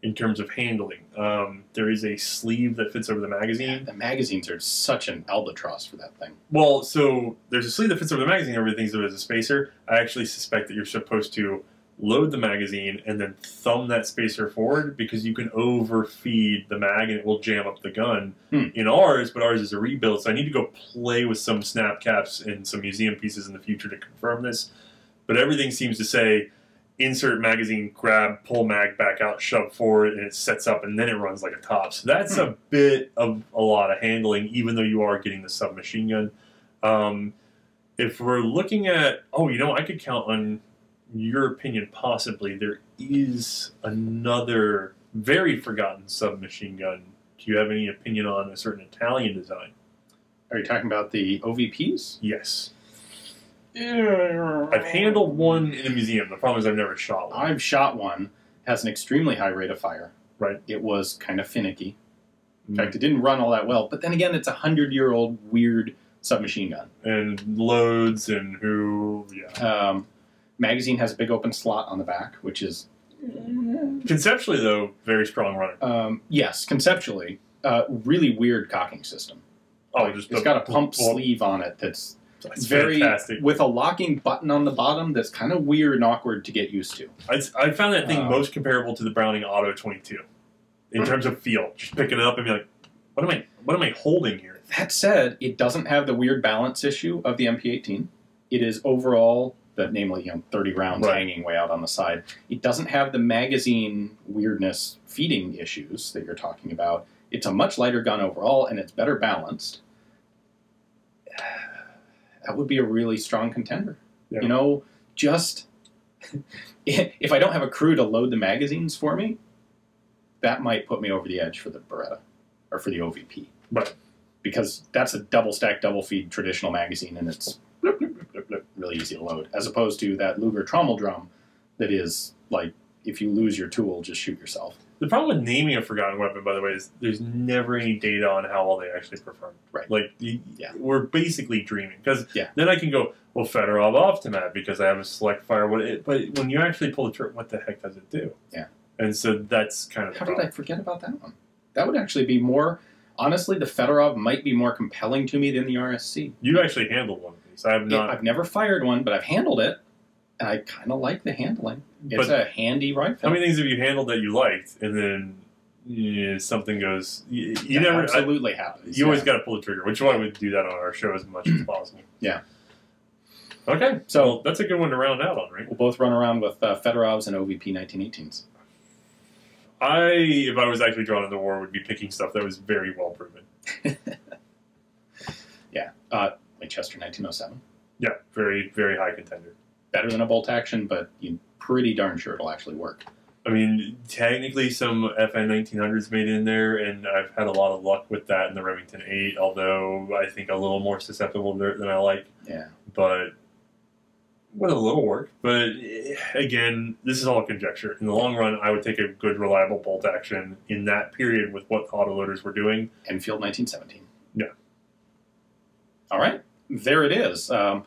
in terms of handling. Um, there is a sleeve that fits over the magazine. the magazines are such an albatross for that thing. Well, so there's a sleeve that fits over the magazine. Everything's as a spacer. I actually suspect that you're supposed to load the magazine and then thumb that spacer forward because you can overfeed the mag and it will jam up the gun. Hmm. In ours, but ours is a rebuild, so I need to go play with some snap caps and some museum pieces in the future to confirm this. But everything seems to say insert magazine, grab, pull mag back out, shove forward, and it sets up, and then it runs like a top. So that's a bit of a lot of handling, even though you are getting the submachine gun. Um, if we're looking at, oh, you know, I could count on your opinion possibly. There is another very forgotten submachine gun. Do you have any opinion on a certain Italian design? Are you talking about the OVPs? Yes. I've handled one in a museum. The problem is I've never shot one. I've shot one. Has an extremely high rate of fire. Right. It was kind of finicky. In fact, it didn't run all that well. But then again, it's a hundred-year-old weird submachine gun. and loads and who, yeah. Um, magazine has a big open slot on the back, which is Conceptually, though, very strong runner. um, yes, conceptually, uh, really weird cocking system. Oh, Like, just it's got a pump well, sleeve on it that's It's very fantastic. with a locking button on the bottom that's kind of weird and awkward to get used to. I, I found that thing Uh, most comparable to the Browning Auto 22 in terms of feel. Just pick it up and be like, what am I? What am I holding here? That said, it doesn't have the weird balance issue of the MP18. It is overall, that namely, you know, 30 rounds Right. hanging way out on the side. It doesn't have the magazine weirdness feeding issues that you're talking about. It's a much lighter gun overall, and it's better balanced. That would be a really strong contender. Yeah. You know, just if I don't have a crew to load the magazines for me, that might put me over the edge for the Beretta or for the OVP Right. because that's a double stack, double feed traditional magazine, and it's really easy to load, as opposed to that Luger trommel drum that is like if you lose your tool, just shoot yourself. The problem with naming a forgotten weapon, by the way, is there's never any data on how well they actually perform. Right. Like, you, Yeah. we're basically dreaming because Yeah. then I can go, well, Fedorov Avtomat because I have a select fire. What it, but when you actually pull the trigger, what the heck does it do? Yeah. And so that's kind of How did. I forget about that one? That would actually be more. Honestly, the Fedorov might be more compelling to me than the RSC. You actually handled one I have not. I've never fired one, but I've handled it, and I kind of like the handling. It's But- a handy rifle. How many things have you handled that you liked, and then yeah, something goes? You, you never. I, absolutely happens. you always got to pull the trigger, which is why we do that on our show as much as possible. Yeah. Okay, So- so that's a good one to round out on, right? We'll both run around with uh, Fedorovs and OVP 1918s. I, if I was actually drawn into war, would be picking stuff that was very well proven. Yeah, uh, Winchester 1907. Yeah, very, very high contender. Better than a bolt action, but you're pretty darn sure it'll actually work. I mean, technically, some FN 1900s made in there, and I've had a lot of luck with that in the Remington 8, although I think a little more susceptible to it than I like. Yeah. But with a little work. But again, this is all conjecture. In the long run, I would take a good, reliable bolt action in that period with what autoloaders were doing. Enfield 1917. Yeah. All right, there it is. Um,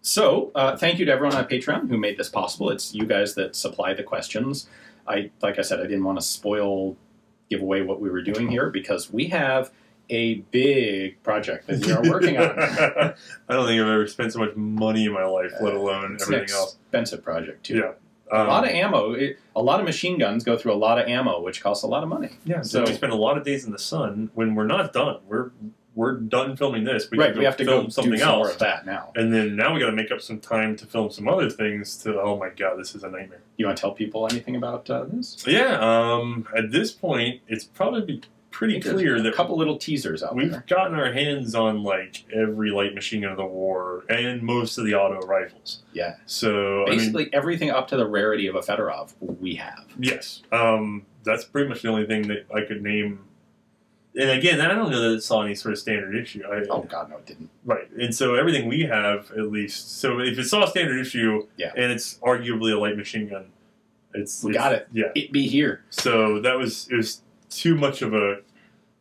so, uh, thank you to everyone on Patreon who made this possible. It's you guys that supply the questions. I, like I said, I didn't want to spoil, give away what we were doing here because we have a big project that we are working on. I don't think I've ever spent so much money in my life, let alone It's an everything else. expensive project too. Yeah. a Um, lot of ammo. It, a lot of machine guns go through a lot of ammo, which costs a lot of money. Yeah, so So- we spend a lot of days in the sun. When we're not done, we're we're done filming this. We right, we have to film go something do some more else, of that now. and then now we got to make up some time to film some other things. To oh my god, this is a nightmare. You want to tell people anything about uh, this? Yeah, um, at this point, it's probably pretty clear a that couple little teasers out we've there. gotten our hands on like every light machine gun of the war and most of the auto rifles. Yeah, So I mean, basically everything up to the rarity of a Fedorov we have. Yes, um, that's pretty much the only thing that I could name. And again, I don't know that it saw any sort of standard issue. I, Oh God, no, it didn't. Right, and so everything we have, at least, so if it saw a standard issue, Yeah. and it's arguably a light machine gun, it's We it's- got it. Yeah, It be here. so that was it was too much of a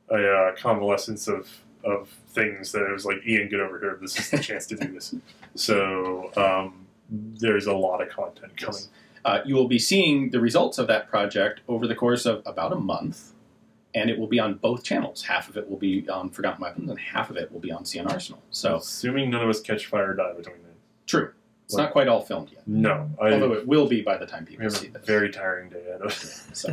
a uh, convalescence of of things that it was like Ian, get over here. This is the chance to do this. So um, there's a lot of content coming. Yes. Uh, you will be seeing the results of that project over the course of about a month, and it will be on both channels. Half of it will be on Forgotten Weapons, and half of it will be on C&Rsenal. So assuming none of us catch fire or die between then. true. It's not quite all filmed yet, No, I although it will be by the time people see a this. very tiring day ahead of. So,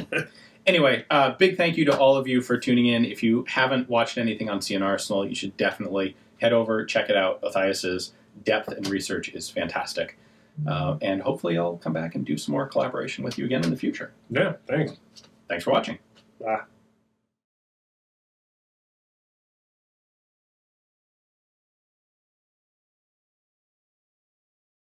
anyway, uh, big thank you to all of you for tuning in. If you haven't watched anything on C&Rsenal, you should definitely head over, check it out. Othais's depth and research is fantastic. Uh, and hopefully, I'll come back and do some more collaboration with you again in the future. Yeah, thanks. Thanks for watching. Ah.